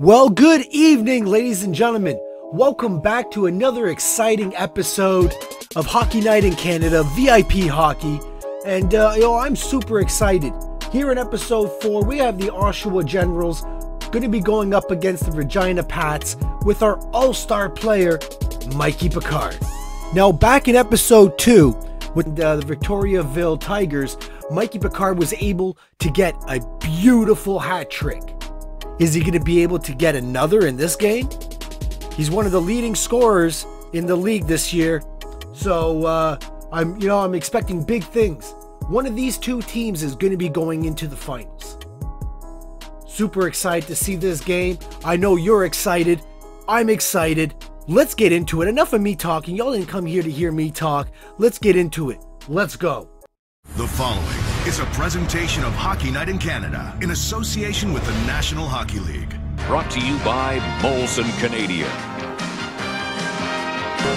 Well, good evening, ladies and gentlemen. Welcome back to another exciting episode of Hockey Night in Canada, VIP Hockey. And, uh, know, I'm super excited. Here in episode 4, we have the Oshawa Generals going to be going up against the Regina Pats with our all star player, Mikey Picard. Now, back in episode 2, with uh, the Victoriaville Tigers, Mikey Picard was able to get a beautiful hat trick. Is he going to be able to get another in this game? He's one of the leading scorers in the league this year. So uh, I'm, you know, I'm expecting big things. One of these two teams is going to be going into the finals. Super excited to see this game. I know you're excited. I'm excited. Let's get into it. Enough of me talking. Y'all didn't come here to hear me talk. Let's get into it. Let's go. The following is a presentation of Hockey Night in Canada in association with the National Hockey League. Brought to you by Molson Canadian.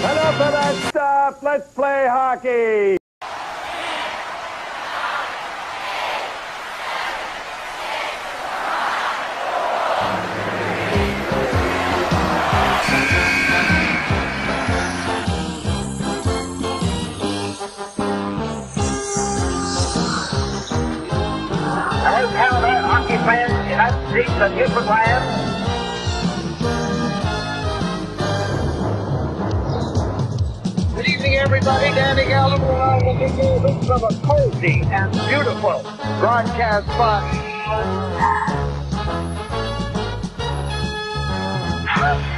Enough of that stuff. Let's play hockey. States and Newfoundland. Good evening, everybody. Danny will give you this of a cozy and beautiful broadcast box.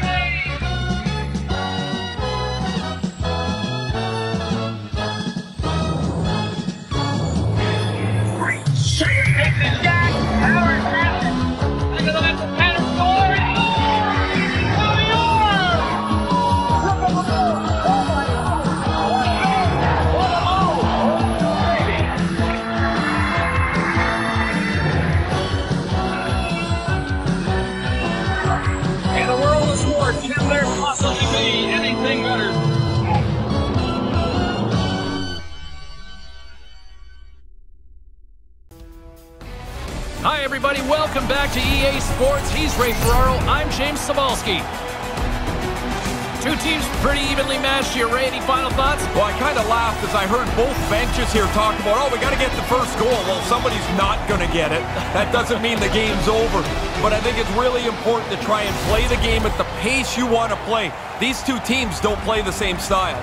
Welcome back to EA Sports. He's Ray Ferraro. I'm James Cybulski. Two teams pretty evenly matched here. Ray, any final thoughts? Well, I kind of laughed as I heard both benches here talk about, oh, we got to get the first goal. Well, somebody's not going to get it. That doesn't mean the game's over. But I think it's really important to try and play the game at the pace you want to play. These two teams don't play the same style.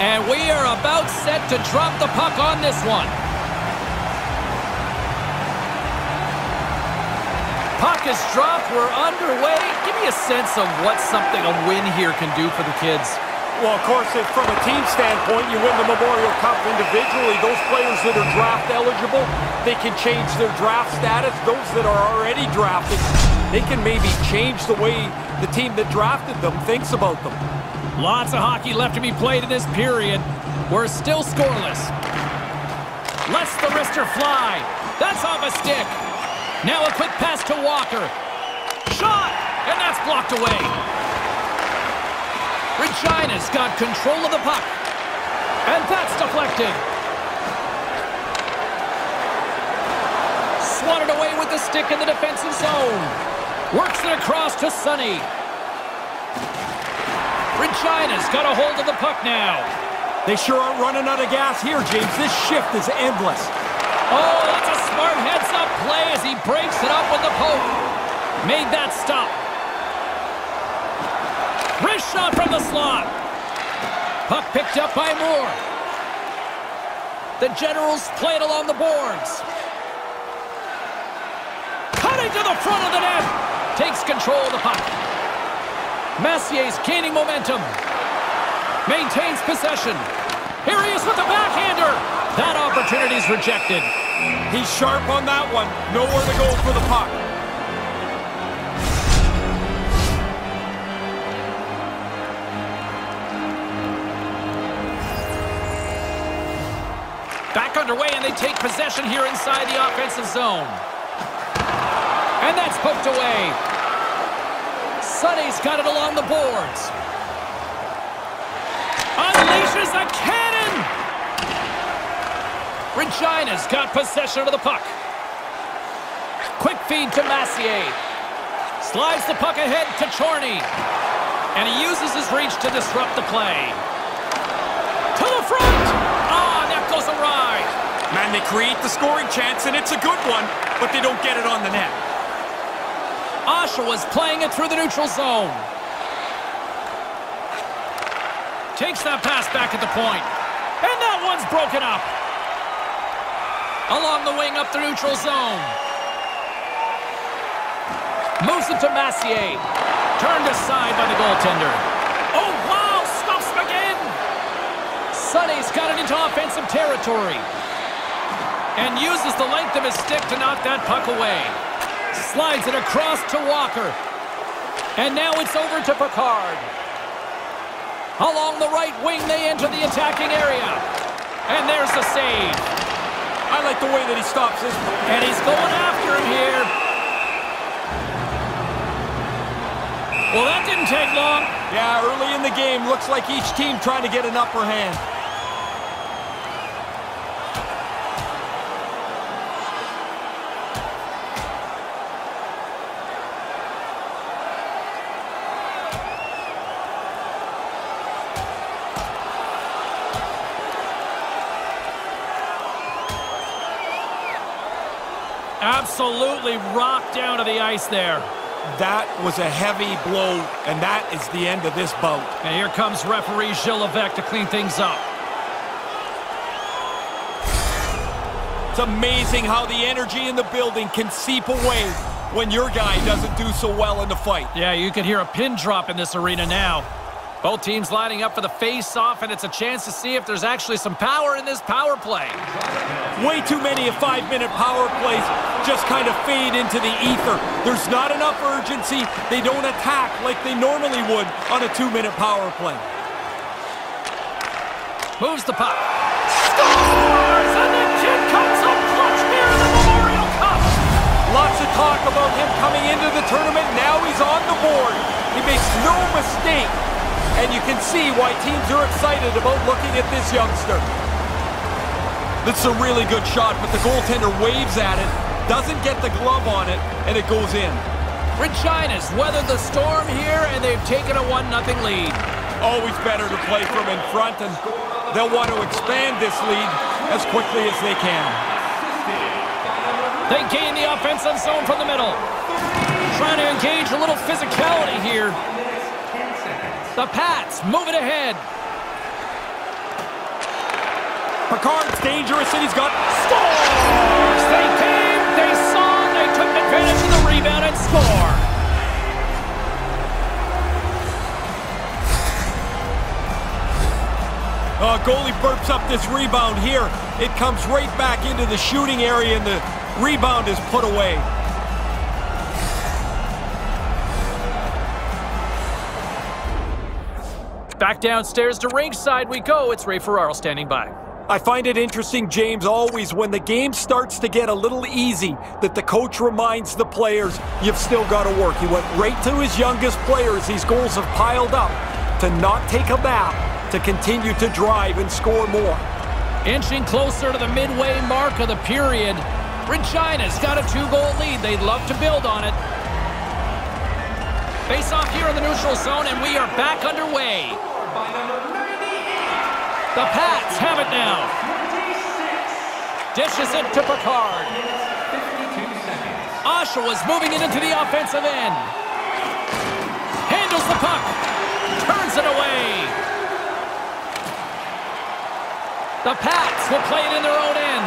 And we are about set to drop the puck on this one. Puck is dropped. We're underway. Give me a sense of what something a win here can do for the kids. Well, of course, if from a team standpoint, you win the Memorial Cup individually, those players that are draft eligible, they can change their draft status. Those that are already drafted, they can maybe change the way the team that drafted them thinks about them. Lots of hockey left to be played in this period. We're still scoreless. Lets the wrister fly. That's off a stick. Now a quick pass to Walker. Shot! And that's blocked away. Regina's got control of the puck. And that's deflected. Swatted away with the stick in the defensive zone. Works it across to Sonny. Regina's got a hold of the puck now. They sure aren't running out of gas here, James. This shift is endless. Oh, that's a smart heads-up play as he breaks it up with the poke. Made that stop. Wrist shot from the slot. Puck picked up by Moore. The Generals played along the boards. Cutting to the front of the net. Takes control of the puck. Massier's gaining momentum. Maintains possession. Here he is with the backhander. That opportunity's rejected. He's sharp on that one. Nowhere to go for the puck. Back underway, and they take possession here inside the offensive zone. And that's poked away. Sonny's got it along the boards. Unleashes a cannon! Regina's got possession of the puck. Quick feed to Massier. Slides the puck ahead to Chorney. And he uses his reach to disrupt the play. To the front! Ah, that goes awry. Man, they create the scoring chance, and it's a good one, but they don't get it on the net. Oshawa's playing it through the neutral zone. Takes that pass back at the point. And that one's broken up. Along the wing up the neutral zone. Moves it to Massier. Turned aside by the goaltender. Oh, wow! Stops him again! Sonny's got it into offensive territory. And uses the length of his stick to knock that puck away. Slides it across to Walker. And now it's over to Picard. Along the right wing, they enter the attacking area. And there's the save. I like the way that he stops this. And he's going after him here. Well, that didn't take long. Yeah, early in the game, looks like each team trying to get an upper hand. Absolutely rocked down to the ice there. That was a heavy blow, and that is the end of this bout. And here comes referee Gilles Levesque to clean things up. It's amazing how the energy in the building can seep away when your guy doesn't do so well in the fight. Yeah, you can hear a pin drop in this arena now. Both teams lining up for the face-off, and it's a chance to see if there's actually some power in this power play. Way too many of five-minute power plays just kind of fade into the ether. There's not enough urgency. They don't attack like they normally would on a two-minute power play. Moves the puck. Scores! And the kid comes up clutch here in the Memorial Cup. Lots of talk about him coming into the tournament. Now he's on the board. He makes no mistake and you can see why teams are excited about looking at this youngster. This is a really good shot, but the goaltender waves at it, doesn't get the glove on it, and it goes in. Regina's weathered the storm here, and they've taken a 1-0 lead. Always better to play from in front, and they'll want to expand this lead as quickly as they can. They gain the offensive zone from the middle. Trying to engage a little physicality here. The Pats move it ahead. Picard's dangerous and he's got scores! They came, they saw, they took advantage of the rebound and score. Uh, goalie burps up this rebound here. It comes right back into the shooting area and the rebound is put away. Back downstairs to ringside we go. It's Ray Ferraro standing by. I find it interesting, James, always when the game starts to get a little easy, that the coach reminds the players, you've still got to work. He went right to his youngest players. These goals have piled up to not take a nap, to continue to drive and score more. Inching closer to the midway mark of the period. Regina's got a two-goal lead. They'd love to build on it. Face off here in the neutral zone, and we are back underway. The Pats have it now. Dishes it to Picard. Oshawa's moving it into the offensive end. Handles the puck. Turns it away. The Pats will play it in their own end.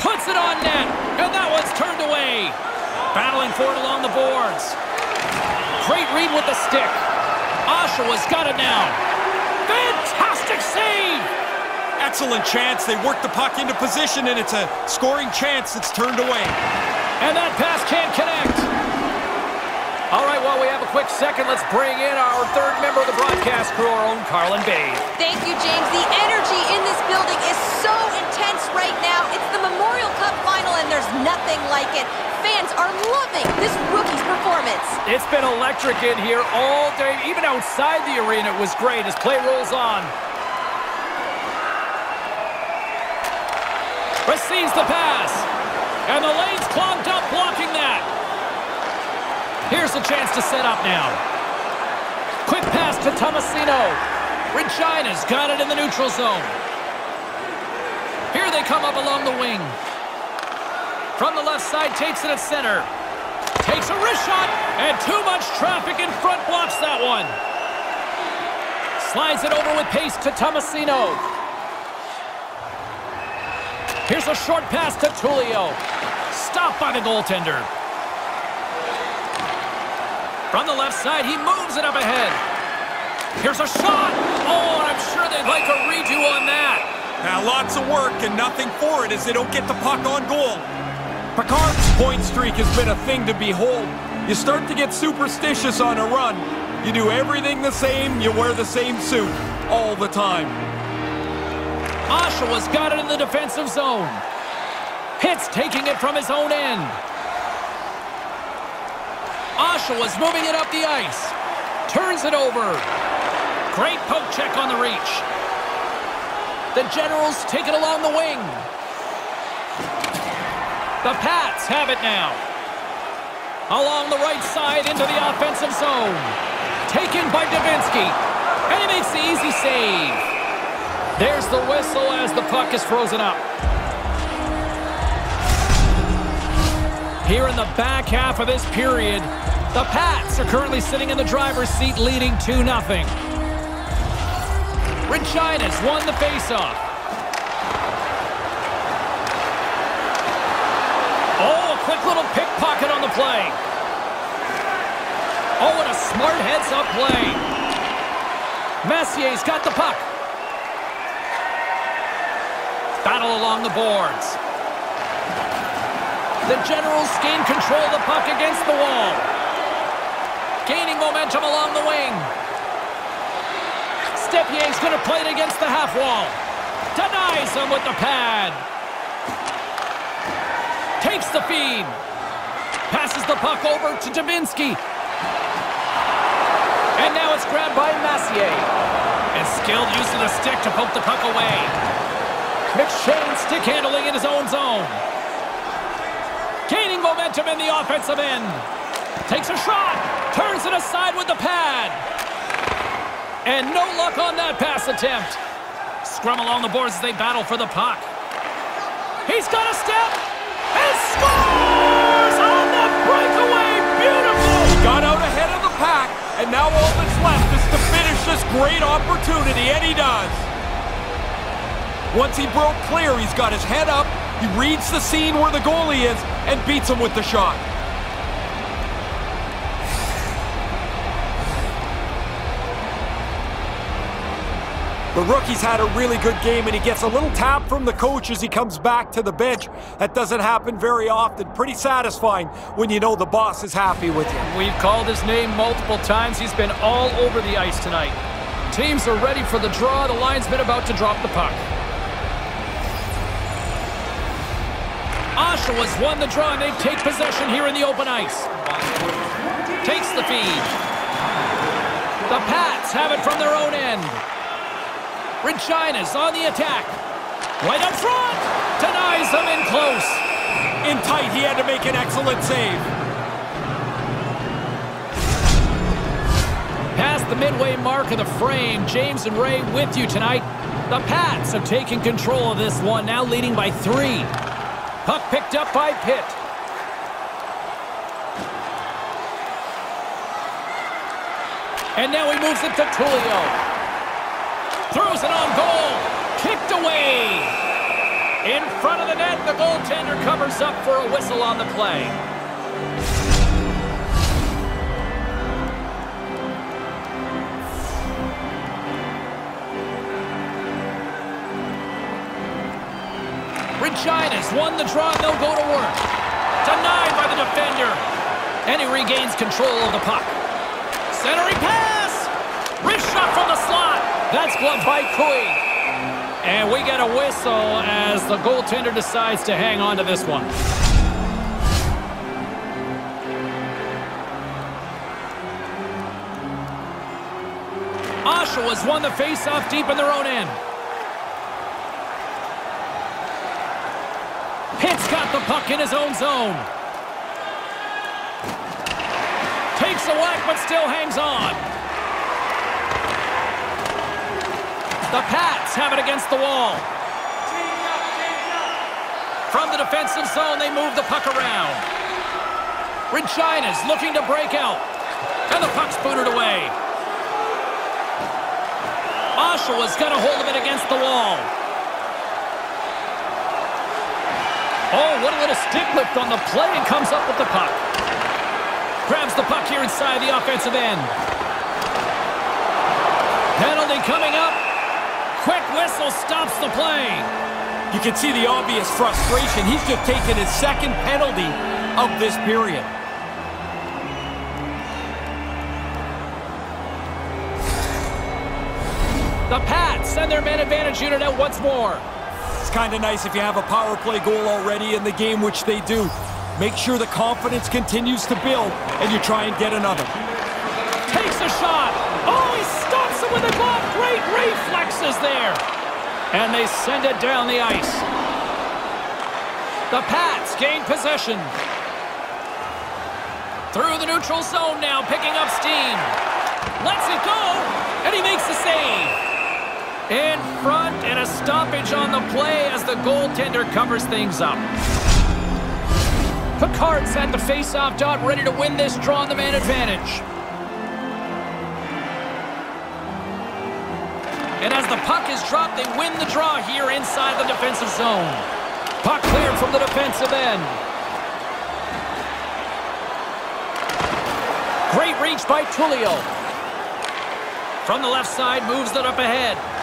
Puts it on net, and that one's turned away. Battling for it along the boards. Great read with the stick. Oshawa's got it now. Fantastic save! Excellent chance. They work the puck into position, and it's a scoring chance that's turned away. And that pass can't connect. All right, while we have a quick second, let's bring in our third member of the broadcast crew, our own Carlin Bay. Thank you, James. The energy in this building is so intense right now. It's the Memorial Cup final, and there's nothing like it. Fans are loving this rookie's performance. It's been electric in here all day. Even outside the arena, it was great as play rolls on. Receives the pass. And the lane's clogged up blocking that. Here's a chance to set up now. Quick pass to Tomasino. Regina's got it in the neutral zone. Here they come up along the wing. From the left side, takes it at center. Takes a wrist shot, and too much traffic in front blocks that one. Slides it over with pace to Tomasino. Here's a short pass to Tullio. Stopped by the goaltender. From the left side, he moves it up ahead. Here's a shot. Oh, and I'm sure they'd like a redo on that. Now, lots of work and nothing for it as they don't get the puck on goal. Picard's point streak has been a thing to behold. You start to get superstitious on a run. You do everything the same, you wear the same suit all the time. Oshawa's got it in the defensive zone. Hits taking it from his own end. Oshawa's moving it up the ice. Turns it over. Great poke check on the reach. The Generals take it along the wing. The Pats have it now. Along the right side into the offensive zone. Taken by Davinsky. And he makes the easy save. There's the whistle as the puck is frozen up. Here in the back half of this period, the Pats are currently sitting in the driver's seat leading 2-0. Regina's won the faceoff. Oh, a quick little pickpocket on the play. Oh, and a smart heads-up play. Messier's got the puck. Battle along the boards. The Generals gain control of the puck against the wall. Gaining momentum along the wing. Stepier's going to play it against the half wall. Denies him with the pad. Takes the feed. Passes the puck over to Davinsky. And now it's grabbed by Massier. And skilled use of the stick to poke the puck away. McShane stick handling in his own zone. Gaining momentum in the offensive end. Takes a shot. Turns it aside with the pad. And no luck on that pass attempt. Scrum along the boards as they battle for the puck. He's got a step. And scores on the breakaway. Beautiful. He got out ahead of the pack, and now all that's left is to finish this great opportunity, and he does. Once he broke clear, he's got his head up, he reads the scene where the goalie is, and beats him with the shot. The rookie's had a really good game, and he gets a little tap from the coach as he comes back to the bench. That doesn't happen very often. Pretty satisfying when you know the boss is happy with you. We've called his name multiple times. He's been all over the ice tonight. Teams are ready for the draw. The linesman about to drop the puck. Oshawa's won the draw, and they take possession here in the open ice. Takes the feed. The Pats have it from their own end. Regina's on the attack. Right up front. Denies them in close. In tight, he had to make an excellent save. Past the midway mark of the frame, James and Ray with you tonight. The Pats have taken control of this one, now leading by three. Puck picked up by Pitt. And now he moves it to Tullio. Throws it on goal. Kicked away. In front of the net, the goaltender covers up for a whistle on the play. Regina's won the draw, and they'll go to work. Denied by the defender. And he regains control of the puck. Centering pass! Wrist shot from the slot. That's gloved by Kui. And we get a whistle as the goaltender decides to hang on to this one. Oshawa's won the face-off deep in their own end. In his own zone. Takes a whack, but still hangs on. The Pats have it against the wall. From the defensive zone, they move the puck around. Regina's looking to break out. And the puck's booted away. Oshawa's got a hold of it against the wall. Oh, what a little stick lift on the play and comes up with the puck. Grabs the puck here inside the offensive end. Penalty coming up. Quick whistle stops the play. You can see the obvious frustration. He's just taken his second penalty of this period. The Pats send their man advantage unit out once more. It's kind of nice if you have a power play goal already in the game, which they do. Make sure the confidence continues to build, and you try and get another. Takes a shot. Oh, he stops it with a glove. Great reflexes there. And they send it down the ice. The Pats gain possession. Through the neutral zone now, picking up steam. Lets it go, and he makes the save. In front, and a stoppage on the play as the goaltender covers things up. Picard's at the face-off dot, ready to win this draw on the man advantage. And as the puck is dropped, they win the draw here inside the defensive zone. Puck cleared from the defensive end. Great reach by Tullio. From the left side, moves it up ahead.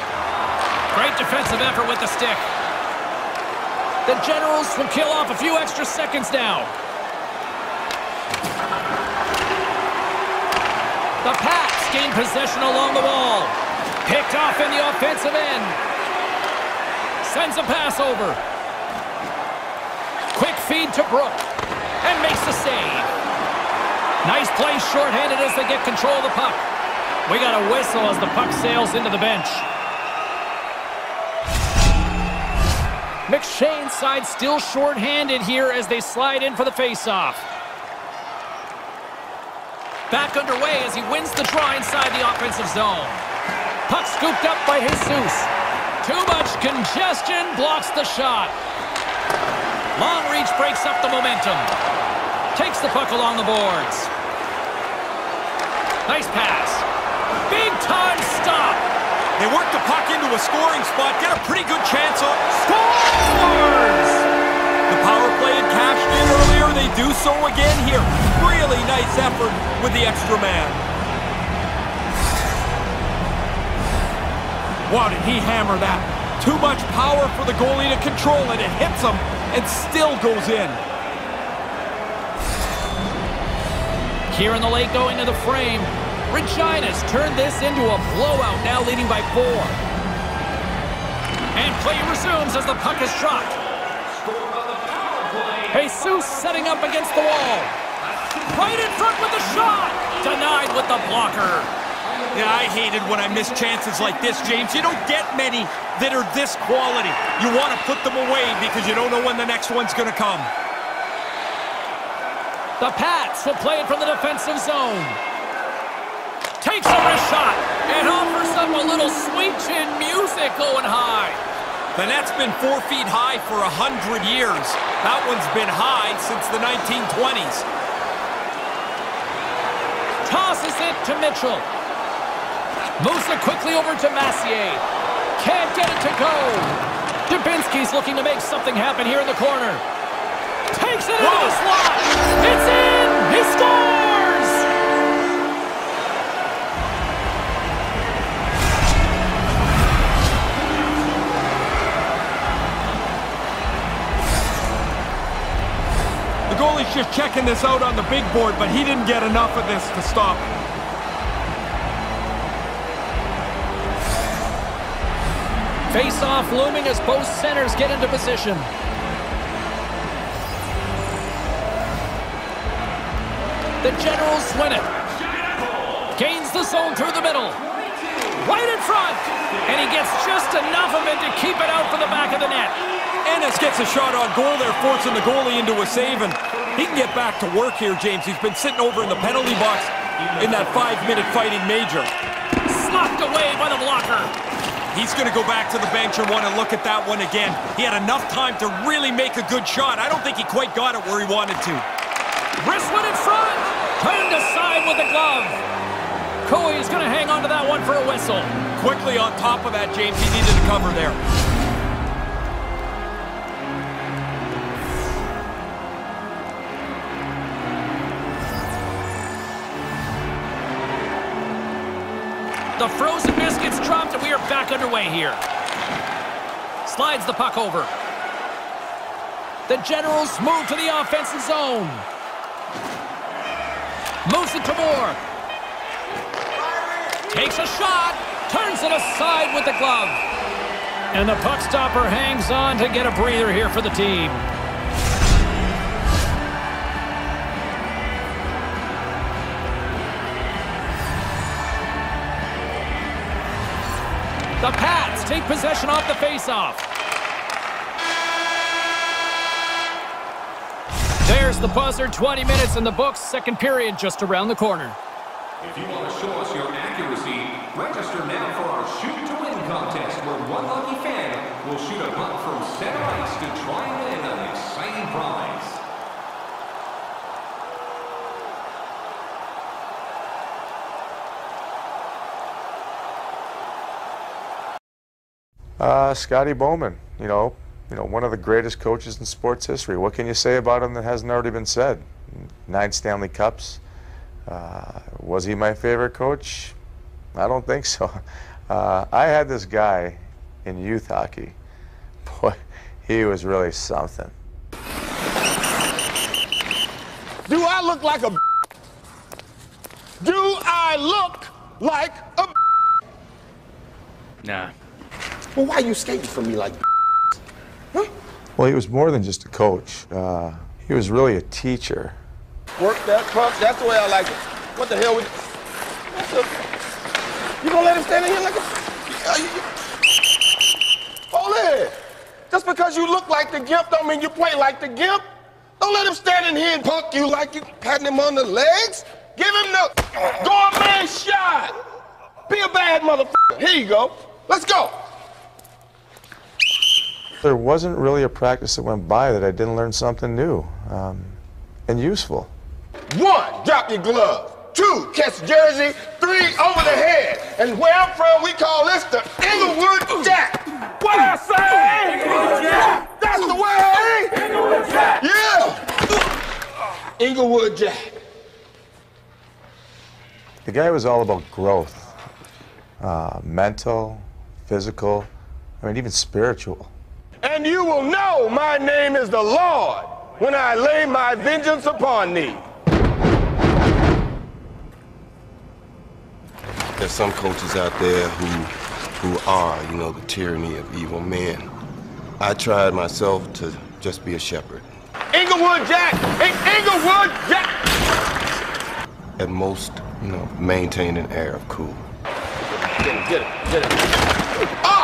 Great defensive effort with the stick. The Generals will kill off a few extra seconds now. The Pats gain possession along the wall. Picked off in the offensive end. Sends a pass over. Quick feed to Brook. And makes the save. Nice play shorthanded as they get control of the puck. We got a whistle as the puck sails into the bench. McShane's side still shorthanded here as they slide in for the faceoff. Back underway as he wins the draw inside the offensive zone. Puck scooped up by Jesus. Too much congestion blocks the shot. Long reach breaks up the momentum. Takes the puck along the boards. Nice pass. Big time stop. They work the puck into a scoring spot, get a pretty good chance on... Scores! The power play had cashed in earlier. They do so again here. Really nice effort with the extra man. Wow, did he hammer that. Too much power for the goalie to control it. It hits him and still goes in. Here in the late going to the frame. Regina's turned this into a blowout, now leading by four. And play resumes as the puck is dropped. Jesus setting up against the wall. Right in front with the shot. Denied with the blocker. Yeah, I hated when I miss chances like this, James. You don't get many that are this quality. You want to put them away because you don't know when the next one's going to come. The Pats will play it from the defensive zone. Takes a wrist shot and offers up a little sweet chin music going high. The net's been four feet high for a hundred years. That one's been high since the 1920s. Tosses it to Mitchell. Moves it quickly over to Massier. Can't get it to go. Dubinsky's looking to make something happen here in the corner. Takes it into the slot. It's in. He scores. Goalie's just checking this out on the big board, but he didn't get enough of this to stop. Face-off looming as both centers get into position. The Generals win it. Gains the zone through the middle. Right in front. And he gets just enough of it to keep it out for the back of the net. Ennis gets a shot on goal there, forcing the goalie into a save, and he can get back to work here, James. He's been sitting over in the penalty box in that five-minute fighting major. Slopped away by the blocker. He's going to go back to the bench and want to look at that one again. He had enough time to really make a good shot. I don't think he quite got it where he wanted to. Wristlet in front. Turned aside with the glove. Coey is going to hang on to that one for a whistle. Quickly on top of that, James. He needed to cover there. The frozen biscuits dropped, and we are back underway here. Slides the puck over. The Generals move to the offensive zone. Moves it to Moore. Takes a shot. Turns it aside with the glove. And the puck stopper hangs on to get a breather here for the team. The Pats take possession off the faceoff. There's the buzzer. 20 minutes in the books. Second period just around the corner. If you want to show us your accuracy, register now for our Shoot to Win contest, where one lucky fan will shoot a puck from center ice to try and win an exciting prize. Uh, Scotty Bowman, you know, you know, one of the greatest coaches in sports history. What can you say about him that hasn't already been said? Nine Stanley Cups. Uh, was he my favorite coach? I don't think so. Uh, I had this guy in youth hockey. Boy, he was really something. Do I look like a Do I look like a Nah. Well, why are you skating for me like Well, he was more than just a coach. Uh, he was really a teacher. Work that puck. That's the way I like it. What the hell? Up? You gonna let him stand in here like a? Are you- Hold it. Just because you look like the gimp don't mean you play like the gimp. Don't let him stand in here and punk you like you patting him on the legs. Give him the go man shot. Be a bad motherfucker. Here you go. Let's go. There wasn't really a practice that went by that I didn't learn something new um, and useful. One, drop your glove. Two, catch jersey. Three, over the head. And where I'm from, we call this the Inglewood Jack. What I say? Inglewood Jack. That's the way. Inglewood Jack. Yeah. Inglewood Jack. The guy was all about growth uh, mental, physical, I mean, even spiritual. And you will know my name is the Lord when I lay my vengeance upon thee. There's some coaches out there who, who are, you know, the tyranny of evil men. I tried myself to just be a shepherd. Inglewood Jack. In- Inglewood Jack. At most, you know, maintain an air of cool. Get it, get it, get it. Up!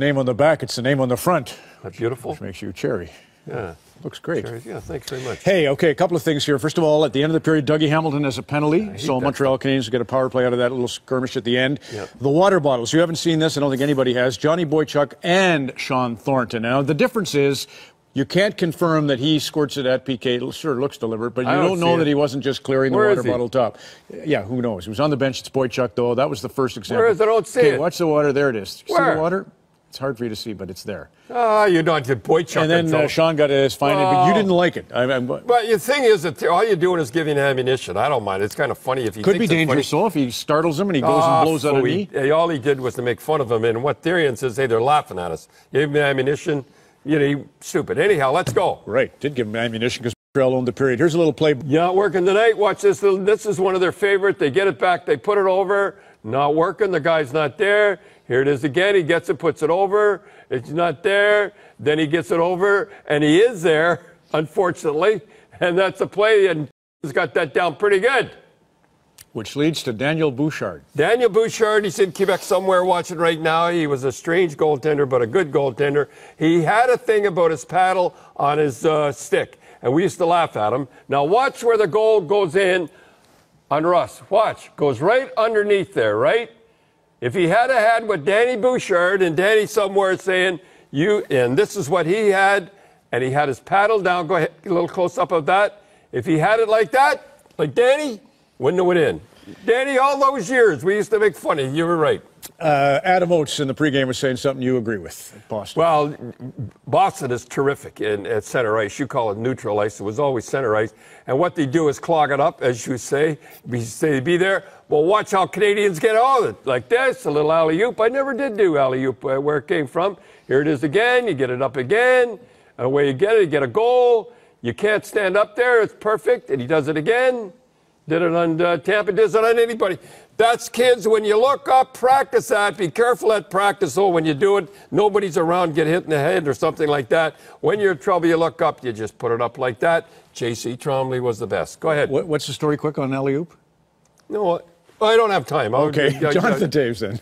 Name on the back, it's the name on the front. That's beautiful. Which makes you cherry. Yeah. Looks great. Cherry, Yeah, thanks very much. Hey, okay, a couple of things here. First of all, at the end of the period, Dougie Hamilton has a penalty. so that Montreal Canadiens get a power play out of that little skirmish at the end. Yep. The water bottles. You haven't seen this. I don't think anybody has. Johnny Boychuk and Shawn Thornton. Now, the difference is you can't confirm that he squirts it at PK. It sure looks deliberate, but you I don't, don't know that he wasn't just clearing Where the water bottle top. Yeah, who knows? He was on the bench. It's Boychuk, though. That was the first example. Where is it? I don't see okay, it. watch the water. There it is. See the water? It's hard for you to see, but it's there. Ah, you're not the Boychuk. And then uh, Shawn got his finding, but you Oh. didn't like it. I, I, But the thing is that all you're doing is giving ammunition. I don't mind. It's kind of funny if he could be dangerous, So if he startles him and he goes Ah, and blows out a phooey. knee. All he did was to make fun of him. And what Therrien says, hey, they're laughing at us. Gave him ammunition. You know, he, stupid. Anyhow, let's go. Right. Did give him ammunition because Montreal owned the period. Here's a little play. You're not working tonight. Watch this. This is one of their favorite. They get it back. They put it over. Not working. The guy's not there. Here it is again. He gets it, puts it over. It's not there. Then he gets it over, and he is there, unfortunately. And that's a play, and he's got that down pretty good. Which leads to Daniel Bouchard. Daniel Bouchard, he's in Quebec somewhere watching right now. He was a strange goaltender, but a good goaltender. He had a thing about his paddle on his uh, stick, and we used to laugh at him. Now, watch where the goal goes in on Rask. Watch. Goes right underneath there, right? If he had a had with Danny Bouchard and Danny somewhere saying, you, and this is what he had, and he had his paddle down, go ahead, a little close up of that. If he had it like that, like Danny, wouldn't have went in. Danny, all those years, we used to make fun of you. You were right. Uh, Adam Oates in the pregame was saying something you agree with, Boston. Well, Boston is terrific in, at center ice. You call it neutral ice. It was always center ice. And what they do is clog it up, as you say. We say be there. Well, watch how Canadiens get all of it. Like this, a little alley oop. I never did do alley oop uh, where it came from. Here it is again. You get it up again. And away you get it. You get a goal. You can't stand up there. It's perfect. And he does it again. Did it on uh, Tampa, did it on anybody. That's kids, when you look up, practice that. Be careful at practice, though, when you do it. Nobody's around, get hit in the head or something like that. When you're in trouble, you look up, you just put it up like that. J.C. Tremblay was the best. Go ahead. What, what's the story quick on alley oop? No, I don't have time. I'll- Okay, yeah, Jonathan yeah. Toews then.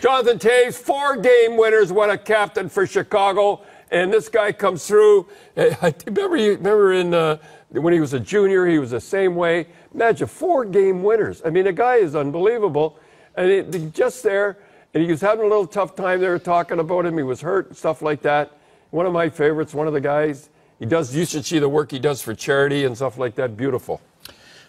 Jonathan Toews, four game winners, what a captain for Chicago. And this guy comes through. I remember, remember in uh, when he was a junior, he was the same way. Imagine four game winners. I mean, the guy is unbelievable. And it, just there, and he was having a little tough time. They were talking about him. He was hurt and stuff like that. One of my favorites, one of the guys. He does, you should see the work he does for charity and stuff like that. Beautiful.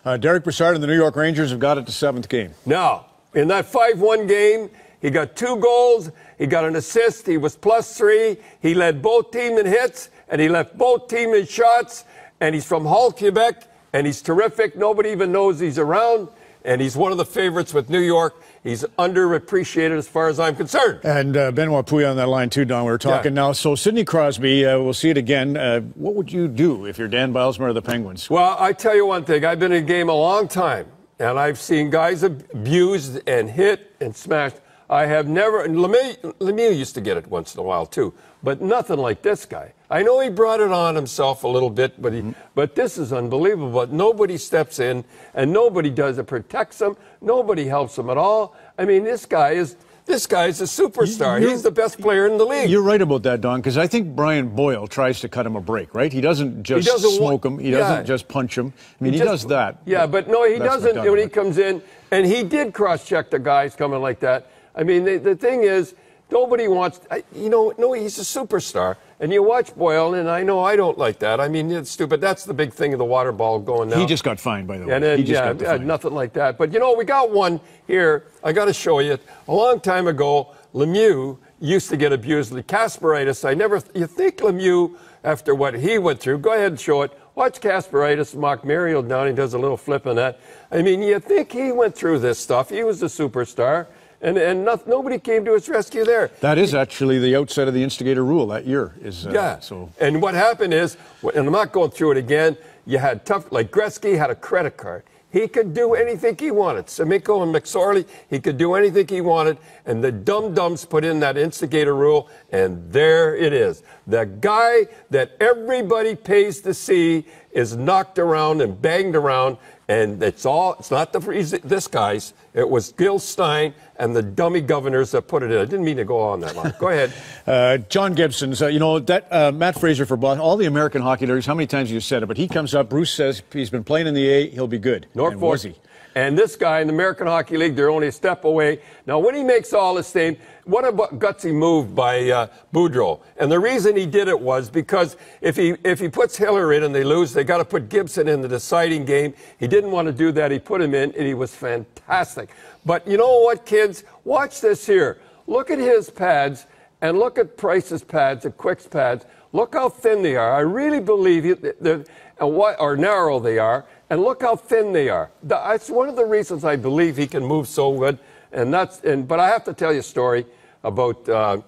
Uh, Derek Brassard and the New York Rangers have got it to seventh game. Now, in that 5 1 game, he got two goals, he got an assist, he was plus three, he led both team in hits, and he left both team in shots, and he's from Hull, Quebec, and he's terrific. Nobody even knows he's around, and he's one of the favorites with New York. He's underappreciated as far as I'm concerned. And uh, Benoit Pouliot on that line too, Don. We are talking now. So Sidney Crosby, uh, we'll see it again. Uh, what would you do if you're Dan Bylsma of the Penguins? Well, I tell you one thing. I've been in game a long time, and I've seen guys abused and hit and smashed. I have never. And Lemieux, Lemieux used to get it once in a while too, but nothing like this guy. I know he brought it on himself a little bit, but he, mm-hmm. but this is unbelievable. Nobody steps in, and nobody does it. Protects him. Nobody helps him at all. I mean, this guy is. This guy's a superstar. You- He's the best player in the league. You're right about that, Don, because I think Brian Boyle tries to cut him a break, right? He doesn't just doesn't wa- smoke him. He Yeah. doesn't just punch him. I mean, he, just- does that. Yeah, but no, he doesn't when he comes in. And he did cross check the guys coming like that. I mean, the, the thing is, nobody wants, I, you know, no, he's a superstar. And you watch Boyle, and I know I don't like that. I mean, it's stupid. That's the big thing of the water ball going now. He just got fined, by the way. And then, he just yeah, yeah, nothing like that. But you know, we got one here. I got to show you. A long time ago, Lemieux used to get abused Kasparaitis. I never, you think Lemieux, after what he went through, go ahead and show it. Watch Kasparaitis, Mark Muriel down. He does a little flip on that. I mean, you think he went through this stuff. He was a superstar. And, and not, nobody came to his rescue there. That is actually the outside of the instigator rule that year. Is uh, Yeah. So And what happened is, and I'm not going through it again, you had tough, like Gretzky had a credit card. He could do anything he wanted. Semenko and McSorley, he could do anything he wanted. And the dum dums put in that instigator rule, and there it is. The guy that everybody pays to see is knocked around and banged around. And it's all, it's not the this guy's, it was Gil Stein and the dummy governors that put it in. I didn't mean to go on that long. Go ahead. Uh, John Gibson's, uh, you know, that uh, Matt Fraser for Boston, all the American hockey leaguers, how many times have you said it? But he comes up, Bruce says he's been playing in the A, he'll be good. North And was he? And this guy in the American Hockey League, they're only a step away. Now, when he makes all this thing, what a gutsy move by uh, Boudreau. And the reason he did it was because if he if he puts Hiller in and they lose, they got to put Gibson in the deciding game. He didn't want to do that. He put him in, and he was fantastic. But you know what, kids? Watch this here. Look at his pads and look at Price's pads, at Quick's pads. Look how thin they are. I really believe you, they're, and what, or narrow they are, and look how thin they are. That's one of the reasons I believe he can move so good. And that's, and, but I have to tell you a story about, uh,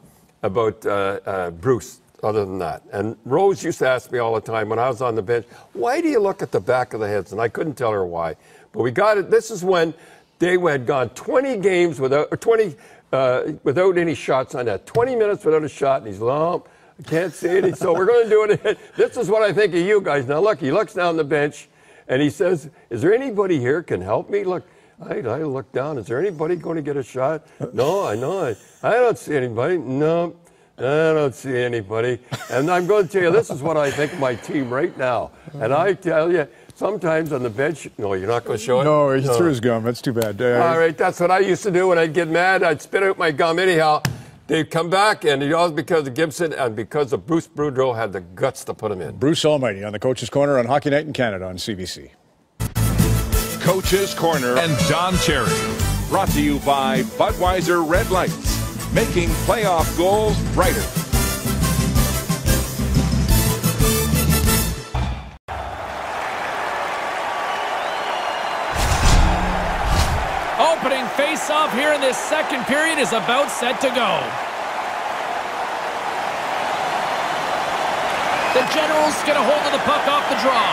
about uh, uh, Bruce other than that. And Rose used to ask me all the time when I was on the bench, why do you look at the back of the heads? And I couldn't tell her why. But we got it. This is when they had gone 20 games without, or 20 uh, without any shots on that. 20 minutes without a shot, and he's lump. I can't see it. So we're going to do it. This is what I think of you guys. Now look, he looks down the bench, and he says, "Is there anybody here can help me?" Look. I, I look down. Is there anybody going to get a shot? No, I know. I, I don't see anybody. No, I don't see anybody. And I'm going to tell you, this is what I think of my team right now. And I tell you, sometimes on the bench, no, you're not going to show it? No, he threw his gum. That's too bad. Uh, All right, that's what I used to do when I'd get mad. I'd spit out my gum anyhow. They'd come back, and it was because of Gibson and because of Bruce Boudreau had the guts to put him in. Bruce Almighty on the Coach's Corner on Hockey Night in Canada on CBC. Coach's Corner and Don Cherry. Brought to you by Budweiser Red Lights, making playoff goals brighter. Face-off here in this second period is about set to go. The Generals get a hold of the puck off the draw.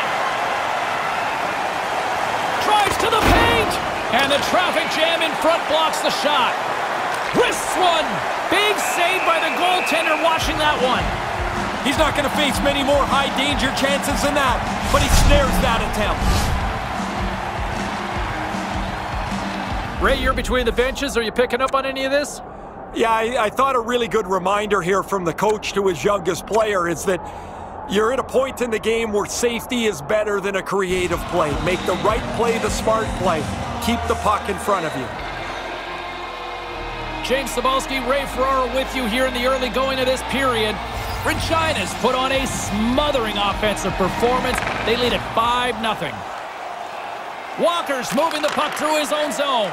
Drives to the paint! And the traffic jam in front blocks the shot. Wrists one! Big save by the goaltender watching that one. He's not going to face many more high-danger chances than that, but he snares that attempt. Ray, you're between the benches. Are you picking up on any of this? Yeah, I, I, thought a really good reminder here from the coach to his youngest player is that you're at a point in the game where safety is better than a creative play. Make the right play, the smart play. Keep the puck in front of you. James Cybulski, Ray Ferraro with you here in the early going of this period. Regina's put on a smothering offensive performance. They lead at 5-0. Walker's moving the puck through his own zone.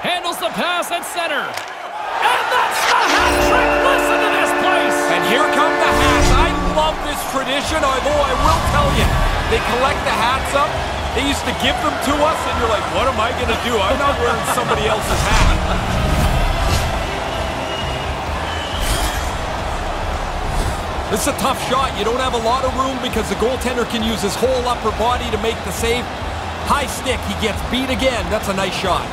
Handles the pass at center. And that's the hat trick! Listen to this place! And here come the hats. I love this tradition, although I will tell you, they collect the hats up. They used to give them to us, and you're like, what am I going to do? I'm not wearing somebody else's hat. This is a tough shot. You don't have a lot of room because the goaltender can use his whole upper body to make the save. High stick, he gets beat again. That's a nice shot.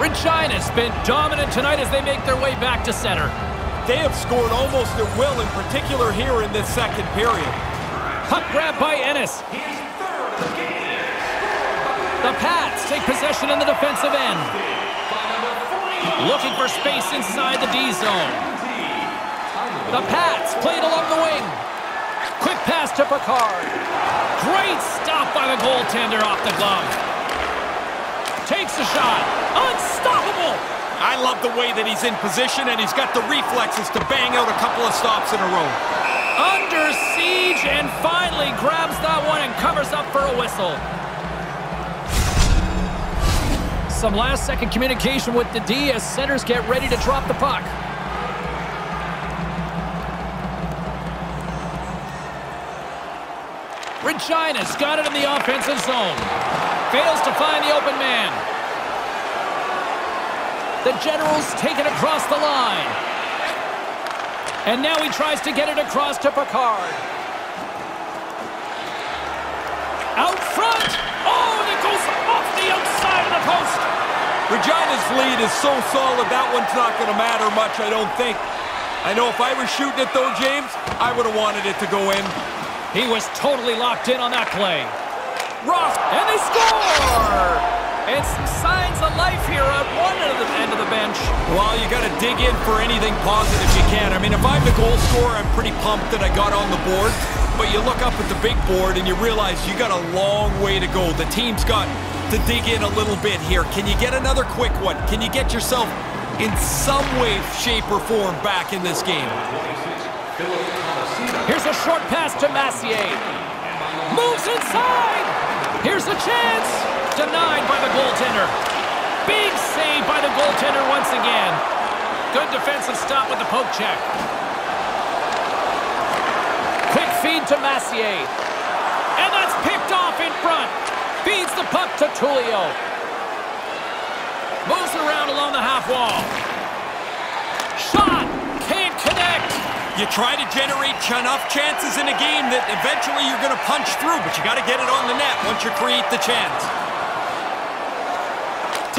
Regina's been dominant tonight as they make their way back to center. They have scored almost at will, in particular here in this second period. Puck grab by Ennis. The Pats take possession in the defensive end. Looking for space inside the D zone. The Pats played along the wing. Quick pass to Picard. Great stop by the goaltender off the glove. Takes a shot. Unstoppable. I love the way that he's in position and he's got the reflexes to bang out a couple of stops in a row. Under siege and finally grabs that one and covers up for a whistle. Some last second communication with the D as centers get ready to drop the puck. Regina's got it in the offensive zone. Fails to find the open man. The Generals take it across the line. And now he tries to get it across to Picard. Out front. Oh, and it goes off the outside of the post. Regina's lead is so solid, that one's not going to matter much, I don't think. I know if I was shooting it, though, James, I would have wanted it to go in. He was totally locked in on that play. Ross, and they score! It's life here at one end of the, end of the bench. Well, you got to dig in for anything positive you can. I mean, if I'm the goal scorer, I'm pretty pumped that I got on the board. But you look up at the big board and you realize you got a long way to go. The team's got to dig in a little bit here. Can you get another quick one? Can you get yourself in some way, shape, or form back in this game? Here's a short pass to Massier. Moves inside. Here's a chance. Denied by the goaltender. Big save by the goaltender once again. Good defensive stop with the poke check. Quick feed to Massier. And that's picked off in front. Feeds the puck to Tullio. Moves around along the half wall. Shot! Can't connect! You try to generate enough chances in a game that eventually you're going to punch through, but you got to get it on the net once you create the chance.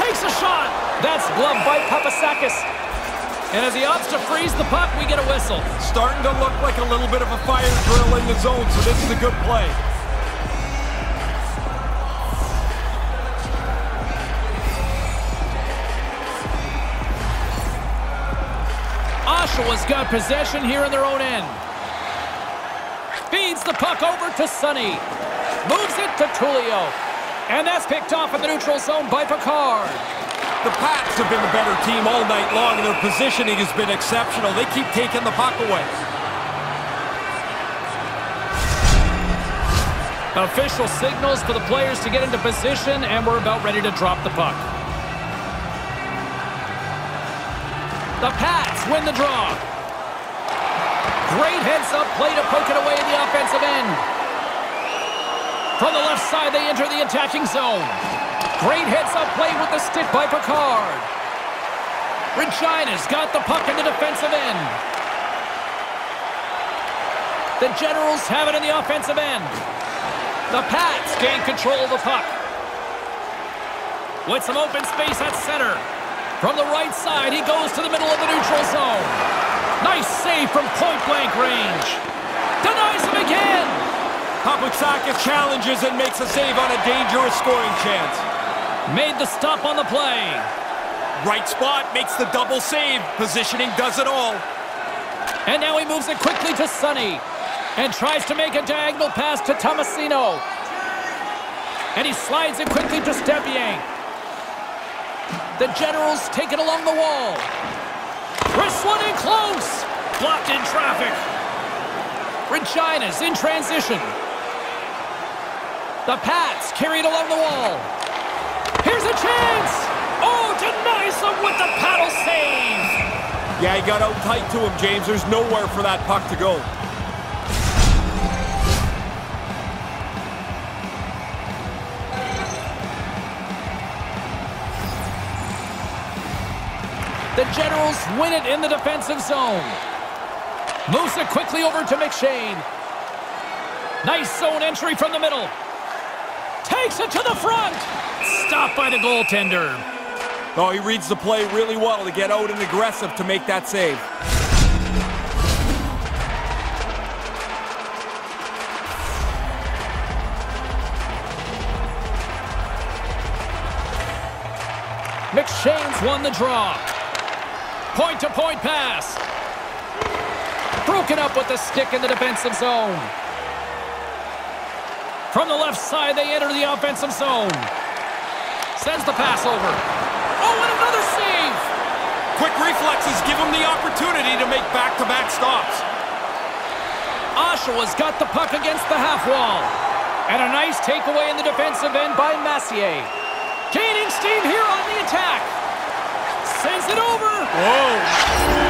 Takes a shot! That's glove by Papoutsakis. And as he opts to freeze the puck, we get a whistle. Starting to look like a little bit of a fire drill in the zone, so this is a good play. Oshawa's got possession here in their own end. Feeds the puck over to Sonny. Moves it to Tullio. And that's picked off in the neutral zone by Picard. The Pats have been the better team all night long, and their positioning has been exceptional. They keep taking the puck away. Official signals for the players to get into position, and we're about ready to drop the puck. The Pats win the draw. Great heads-up play to poke it away in the offensive end. From the left side, they enter the attacking zone. Great heads-up play with the stick by Picard. Regina's got the puck in the defensive end. The Generals have it in the offensive end. The Pats gain control of the puck. With some open space at center. From the right side, he goes to the middle of the neutral zone. Nice save from point-blank range. Denies him again. Papoutsakis challenges and makes a save on a dangerous scoring chance. Made the stop on the play. Right spot makes the double save. Positioning does it all. And now he moves it quickly to Sonny. And tries to make a diagonal pass to Tomasino. And he slides it quickly to Stepien. The Generals take it along the wall. Wrestling in close. Blocked in traffic. Regina's in transition. The Pats carried along the wall. Here's a chance. Oh, denies him with the paddle save. Yeah, he got out tight to him, James. There's nowhere for that puck to go. The Generals win it in the defensive zone. Moves it quickly over to McShane. Nice zone entry from the middle. Takes it to the front. Stopped by the goaltender. Oh, he reads the play really well to get out and aggressive to make that save. McShane's won the draw. Point-to-point -point pass. Broken up with the stick in the defensive zone. From the left side, they enter the offensive zone. Sends the pass over. Oh, and another save! Quick reflexes give him the opportunity to make back-to-back -back stops. Oshawa's got the puck against the half wall. And a nice takeaway in the defensive end by Massier. Gaining steam here on the attack. Sends it over. Whoa.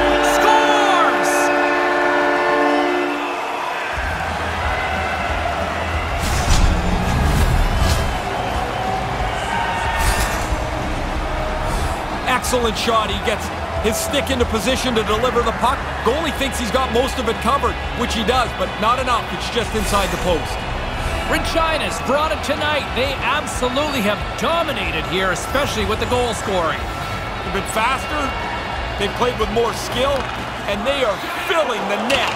Excellent shot. He gets his stick into position to deliver the puck. Goalie thinks he's got most of it covered, which he does, but not enough. It's just inside the post. Regina's brought it tonight. They absolutely have dominated here, especially with the goal scoring. They've been faster, they've played with more skill, and they are filling the net.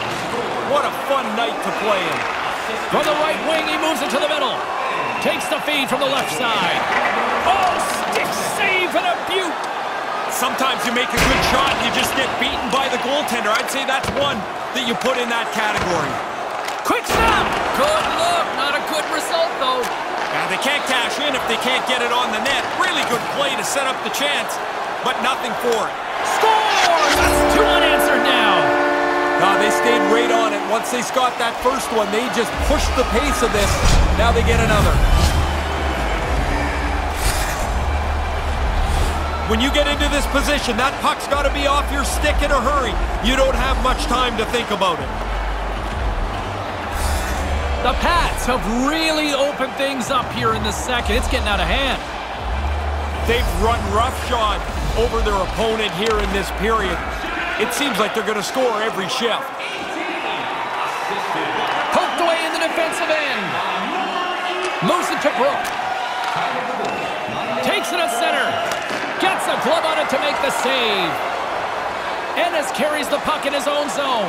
What a fun night to play in. From the right wing, he moves into the middle. Takes the feed from the left side. Oh, stick save and a beaut. Sometimes you make a good shot and you just get beaten by the goaltender. I'd say that's one that you put in that category. Quick snap! Good look, not a good result though. Now, they can't cash in if they can't get it on the net. Really good play to set up the chance, but nothing for it. Score! That's two unanswered now. Uh, they stayed right on it. Once they got that first one, they just pushed the pace of this. Now they get another. When you get into this position, that puck's got to be off your stick in a hurry. You don't have much time to think about it. The Pats have really opened things up here in the second. It's getting out of hand. They've run roughshod over their opponent here in this period. It seems like they're going to score every shift. Poked away in the defensive end. Moves it to Brook. Takes it at center. Glove on it to make the save. Ennis carries the puck in his own zone.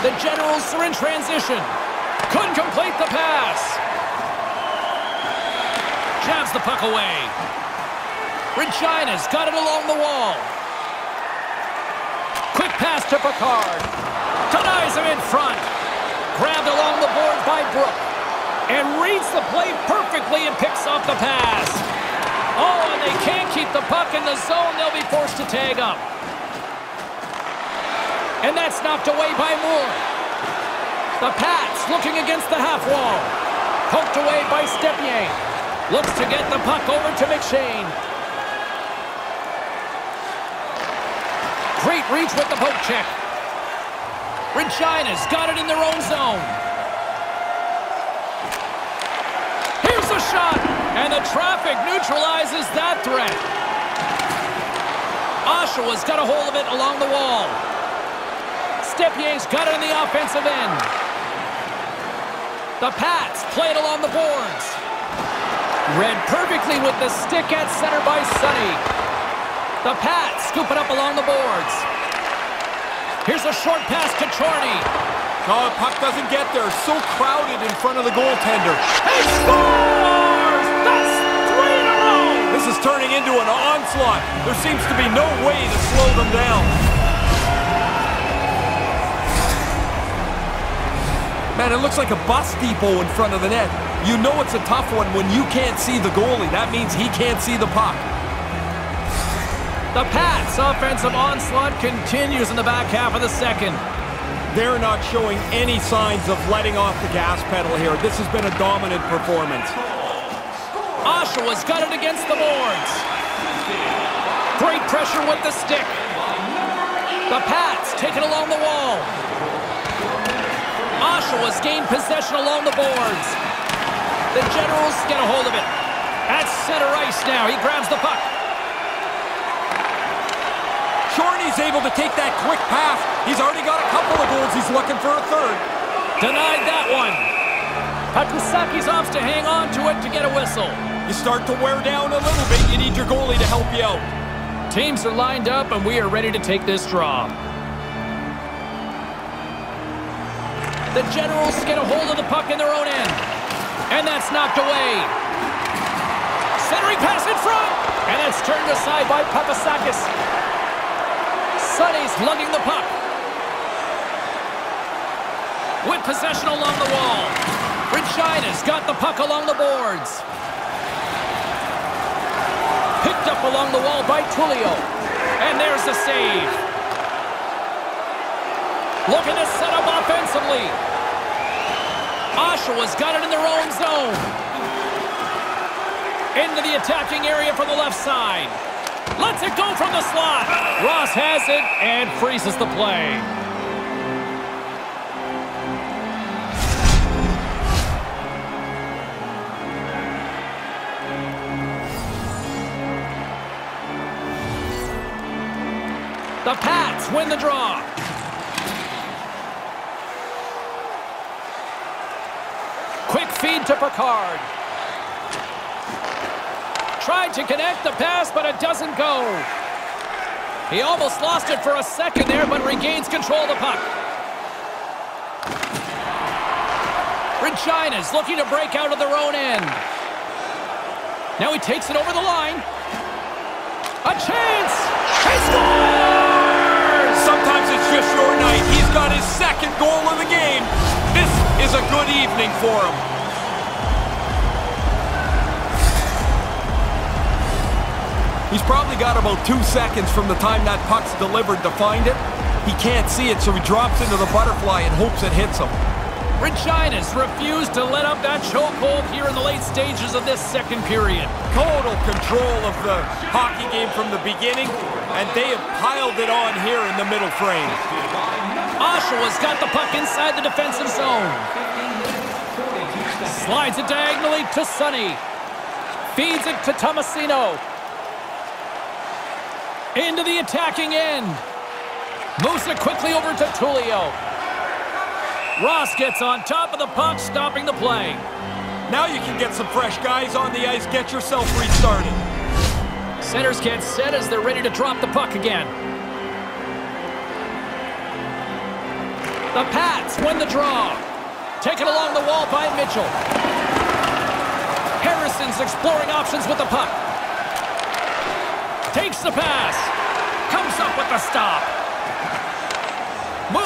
The Generals are in transition. Couldn't complete the pass. Jabs the puck away. Regina's got it along the wall. Quick pass to Picard. Denies him in front. Grabbed along the board by Brook. And reads the play perfectly and picks off the pass. Oh, and they can't keep the puck in the zone. They'll be forced to tag up. And that's knocked away by Moore. The Pats looking against the half wall. Poked away by Stepien. Looks to get the puck over to McShane. Great reach with the poke check. Regina's got it in their own zone. Here's a shot, and the traffic neutralizes that threat. Oshawa's got a hold of it along the wall. Stepien's got it in the offensive end. The Pats play it along the boards. Read perfectly with the stick at center by Sonny. The Pats scoop it up along the boards. Here's a short pass to Chorney. Oh, puck doesn't get there. So crowded in front of the goaltender. He scores! This is turning into an onslaught. There seems to be no way to slow them down. Man, it looks like a bus depot in front of the net. You know it's a tough one when you can't see the goalie. That means he can't see the puck. The Pats' offensive onslaught continues in the back half of the second. They're not showing any signs of letting off the gas pedal here. This has been a dominant performance. Oshawa's got it against the boards. Great pressure with the stick. The Pats take it along the wall. Oshawa's gained possession along the boards. The Generals get a hold of it. At center ice now. He grabs the puck. Chorney's able to take that quick pass. He's already got a couple of goals. He's looking for a third. Denied that one. Papoutsakis opts to hang on to it to get a whistle. You start to wear down a little bit. You need your goalie to help you out. Teams are lined up, and we are ready to take this draw. The Generals get a hold of the puck in their own end. And that's knocked away. Centering pass in front. And it's turned aside by Papoutsakis. Sonny's lugging the puck. With possession along the wall. Regina's got the puck along the boards. Picked up along the wall by Tullio. And there's the save. Looking to set up offensively. Oshawa's got it in their own zone. Into the attacking area from the left side. Lets it go from the slot. Ross has it and freezes the play. The Pats win the draw. Quick feed to Picard. Tried to connect the pass, but it doesn't go. He almost lost it for a second there, but regains control of the puck. Regina's looking to break out of their own end. Now he takes it over the line. A chance! He scores! just short night. He's got his second goal of the game. This is a good evening for him. He's probably got about two seconds from the time that puck's delivered to find it. He can't see it, so he drops into the butterfly and hopes it hits him. Regina's refused to let up that chokehold here in the late stages of this second period. Total control of the hockey game from the beginning, and they have piled it on here in the middle frame. Oshawa's got the puck inside the defensive zone. Slides it diagonally to Sonny. Feeds it to Tomasino. Into the attacking end. Moves it quickly over to Tullio. Ross gets on top of the puck, stopping the play. Now you can get some fresh guys on the ice, get yourself restarted. Centers get set as they're ready to drop the puck again. The Pats win the draw. Taken along the wall by Mitchell. Harrison's exploring options with the puck. Takes the pass. Comes up with the stop.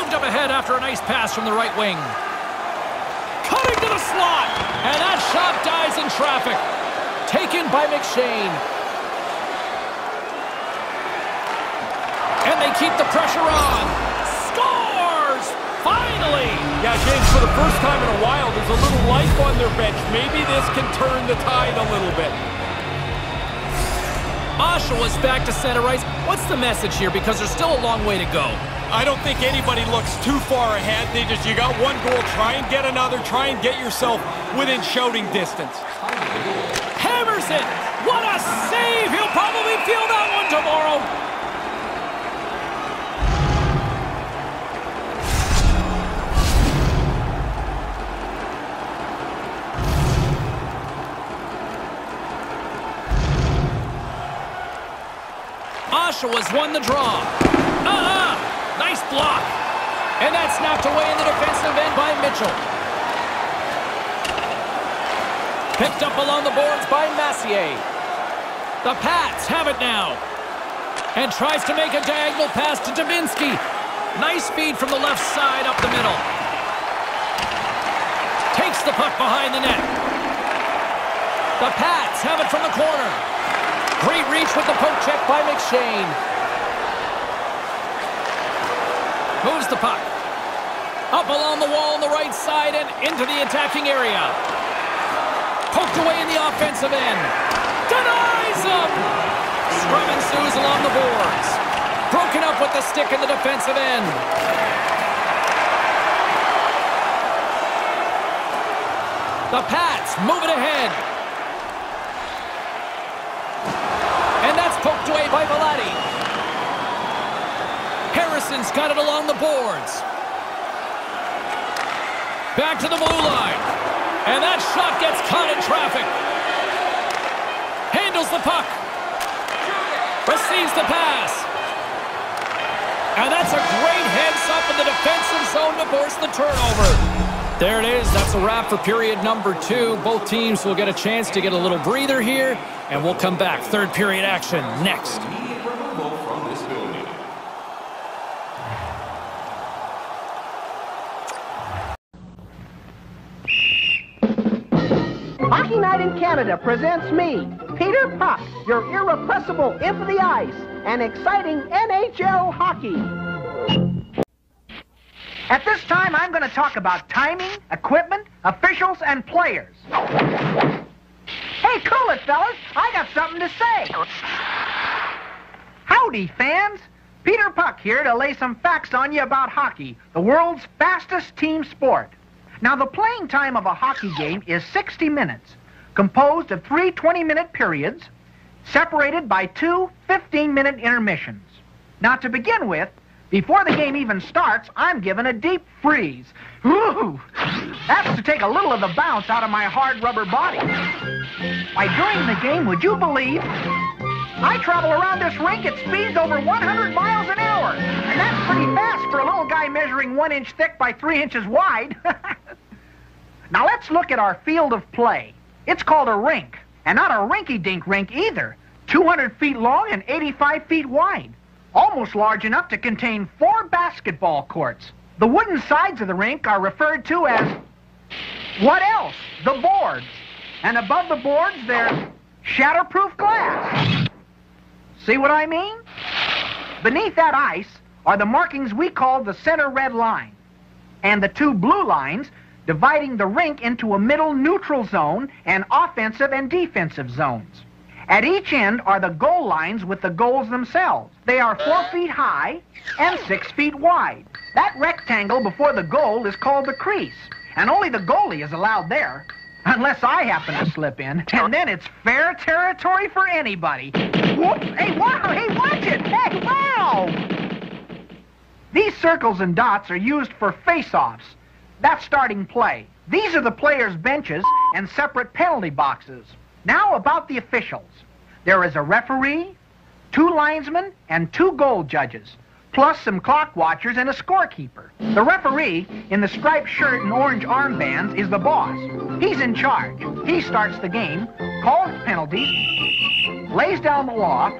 Moved up ahead after a nice pass from the right wing. Cutting to the slot. And that shot dies in traffic. Taken by McShane. And they keep the pressure on. Scores! Finally! Yeah, James, for the first time in a while, there's a little life on their bench. Maybe this can turn the tide a little bit. Oshawa's back to center ice. What's the message here? Because there's still a long way to go. I don't think anybody looks too far ahead. They just, you got one goal, try and get another, try and get yourself within shouting distance. Hammers it! What a save! He'll probably feel that one tomorrow. Oshawa's won the draw. Nice block. And that's knocked away in the defensive end by Mitchell. Picked up along the boards by Massier. The Pats have it now. And tries to make a diagonal pass to Dubinsky. Nice feed from the left side up the middle. Takes the puck behind the net. The Pats have it from the corner. Great reach with the poke check by McShane. Moves the puck. Up along the wall on the right side and into the attacking area. Poked away in the offensive end. Denies him! Scrum ensues along the boards. Broken up with the stick in the defensive end. The Pats move it ahead. And that's poked away by Velati. Harrison's got it along the boards. Back to the blue line. And that shot gets caught in traffic. Handles the puck. Receives the pass. And that's a great heads up in the defensive zone to force the turnover. There it is. That's a wrap for period number two. Both teams will get a chance to get a little breather here, and we'll come back. Third period action next. Canada presents me, Peter Puck, your irrepressible imp of the ice, and exciting NHL hockey. At this time, I'm going to talk about timing, equipment, officials, and players. Hey, cool it, fellas. I got something to say. Howdy, fans. Peter Puck here to lay some facts on you about hockey, the world's fastest team sport. Now, the playing time of a hockey game is 60 minutes, composed of three 20-minute periods, separated by two 15-minute intermissions. Now, to begin with, before the game even starts, I'm given a deep freeze. Ooh, that's to take a little of the bounce out of my hard rubber body. Why, during the game, would you believe, I travel around this rink at speeds over 100 miles an hour. And that's pretty fast for a little guy measuring one inch thick by three inches wide. now let's look at our field of play. It's called a rink, and not a rinky-dink rink either. 200 feet long and 85 feet wide. Almost large enough to contain four basketball courts. The wooden sides of the rink are referred to as, what else? The boards. And above the boards, there's shatterproof glass. See what I mean? Beneath that ice are the markings we call the center red line, and the two blue lines dividing the rink into a middle neutral zone and offensive and defensive zones. At each end are the goal lines with the goals themselves. They are four feet high and six feet wide. That rectangle before the goal is called the crease, and only the goalie is allowed there, unless I happen to slip in, and then it's fair territory for anybody. Whoops! Hey, wow! Hey, watch it! Hey, wow! These circles and dots are used for face-offs. That's starting play. These are the players' benches and separate penalty boxes. Now about the officials. There is a referee, two linesmen, and two goal judges, plus some clock watchers and a scorekeeper. The referee, in the striped shirt and orange armbands, is the boss. He's in charge. He starts the game, calls penalties, lays down the law,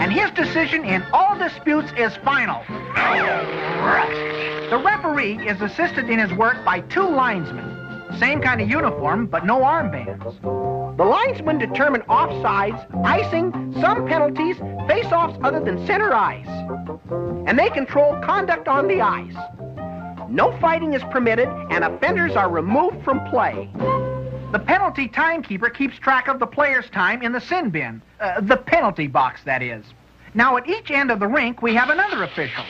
and his decision in all disputes is final. The referee is assisted in his work by two linesmen. Same kind of uniform, but no armbands. The linesmen determine offsides, icing, some penalties, face-offs other than center ice. And they control conduct on the ice. No fighting is permitted, and offenders are removed from play. The penalty timekeeper keeps track of the player's time in the sin bin. Uh, the penalty box, that is. Now, at each end of the rink, we have another official,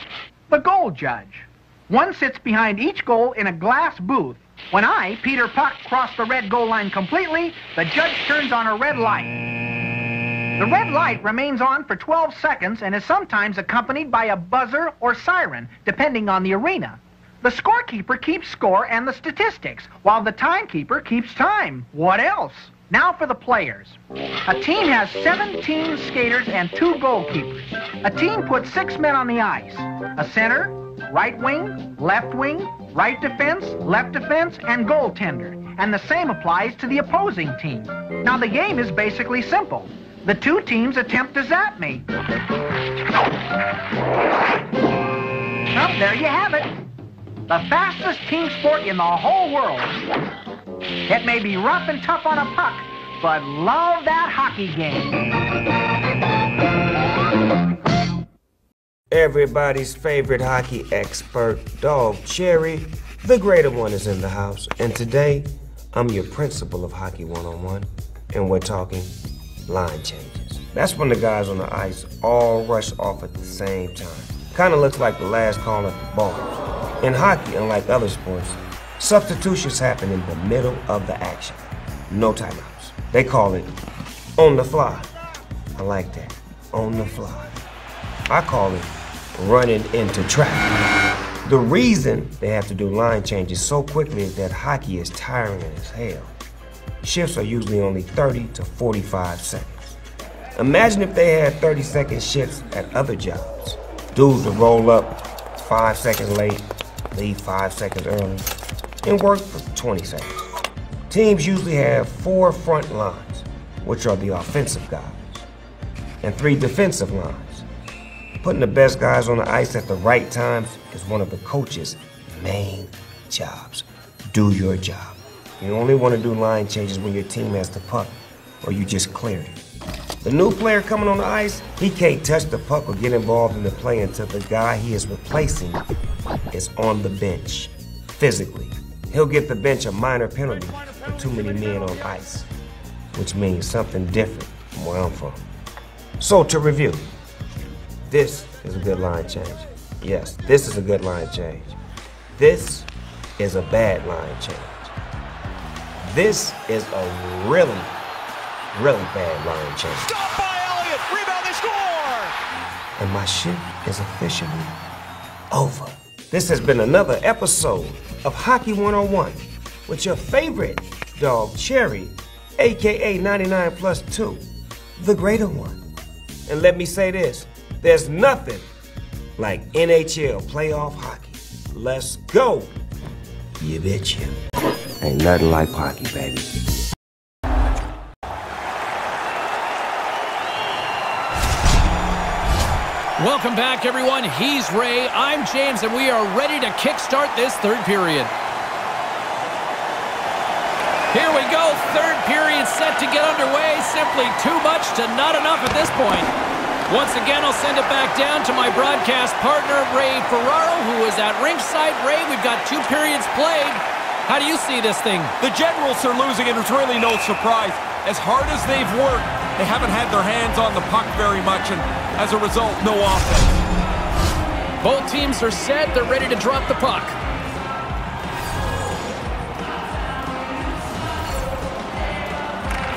the goal judge. One sits behind each goal in a glass booth. When I, Peter Puck, cross the red goal line completely, the judge turns on a red light. The red light remains on for 12 seconds and is sometimes accompanied by a buzzer or siren, depending on the arena. The scorekeeper keeps score and the statistics, while the timekeeper keeps time. What else? Now for the players. A team has 17 skaters and two goalkeepers. A team puts six men on the ice. A center, right wing, left wing, right defense, left defense, and goaltender. And the same applies to the opposing team. Now the game is basically simple. The two teams attempt to zap me. Well, there you have it. The fastest team sport in the whole world. It may be rough and tough on a puck, but love that hockey game. Everybody's favorite hockey expert, Dog Cherry, the greater one, is in the house. And today, I'm your principal of Hockey 101, and we're talking line changes. That's when the guys on the ice all rush off at the same time. Kind of looks like the last call at the bar. In hockey, unlike other sports, substitutions happen in the middle of the action. No timeouts. They call it on the fly. I like that. On the fly. I call it running into traffic. The reason they have to do line changes so quickly is that hockey is tiring as hell. Shifts are usually only 30 to 45 seconds. Imagine if they had 30 second shifts at other jobs. Dudes would roll up five seconds late, leave five seconds early, and work for 20 seconds. Teams usually have four front lines, which are the offensive guys, and three defensive lines. Putting the best guys on the ice at the right times is one of the coach's main jobs. Do your job. You only want to do line changes when your team has the puck or you just cleared it. The new player coming on the ice, he can't touch the puck or get involved in the play until the guy he is replacing is on the bench, physically. He'll get the bench a minor penalty for too many men on ice, which means something different from where I'm from. So to review, this is a good line change. Yes, this is a good line change. This is a bad line change. This is a really, really bad line change. Stop by Elliott. Rebound, they score. And my shift is officially over. This has been another episode of Hockey 101 with your favorite dog, Cherry, aka 99 plus 2, the greater one. And let me say this there's nothing like NHL playoff hockey. Let's go. You betcha. Ain't nothing like hockey, baby. Welcome back, everyone. He's Ray. I'm James, and we are ready to kickstart this third period. Here we go. Third period set to get underway. Simply too much to not enough at this point. Once again, I'll send it back down to my broadcast partner, Ray Ferraro, who is at ringside. Ray, we've got two periods played. How do you see this thing? The Generals are losing, and it's really no surprise. As hard as they've worked, they haven't had their hands on the puck very much, and as a result, no offense. Both teams are set. They're ready to drop the puck.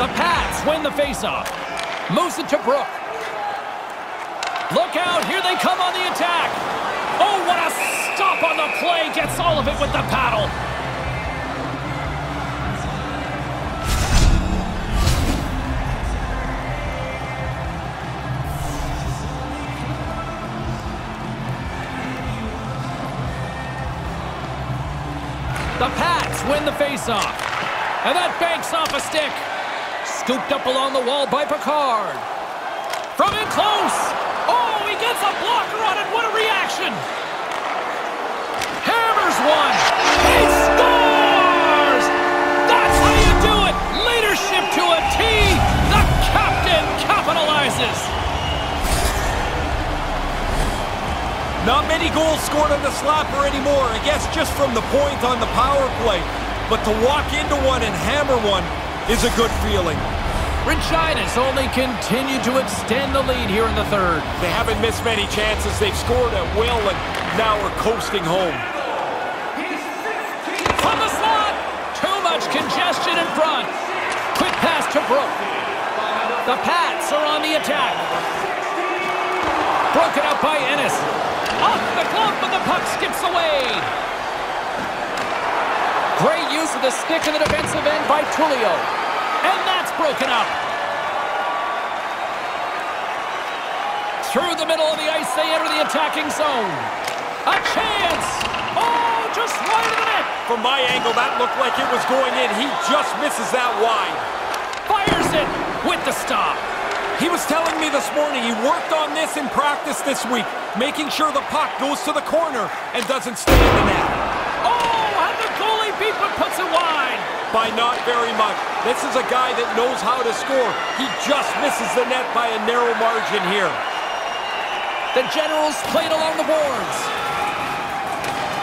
The Pats win the faceoff. Moves it to Brook. Look out, here they come on the attack. Oh, what a stop on the play. Gets all of it with the paddle. The faceoff. And that banks off a stick. Scooped up along the wall by Picard. From in close. Oh, he gets a blocker on it. What a reaction. Hammers one. He scores! That's how you do it. Leadership to a T. The captain capitalizes. Not many goals scored on the slapper anymore, I guess just from the point on the power play. But to walk into one and hammer one is a good feeling. Regina's only continued to extend the lead here in the third. They haven't missed many chances. They've scored at will, and now we're coasting home. From the slot! Too much congestion in front. Quick pass to Brook. The Pats are on the attack. Broken up by Ennis. Off the glove, but the puck skips away. Great use of the stick in the defensive end by Tullio. And that's broken up. Through the middle of the ice, they enter the attacking zone. A chance! Oh, just wide of the net! From my angle, that looked like it was going in. He just misses that wide. Fires it with the stop. He was telling me this morning he worked on this in practice this week, making sure the puck goes to the corner and doesn't stay in the net. Beat but puts it wide. By not very much. This is a guy that knows how to score. He just misses the net by a narrow margin here. The Generals played along the boards.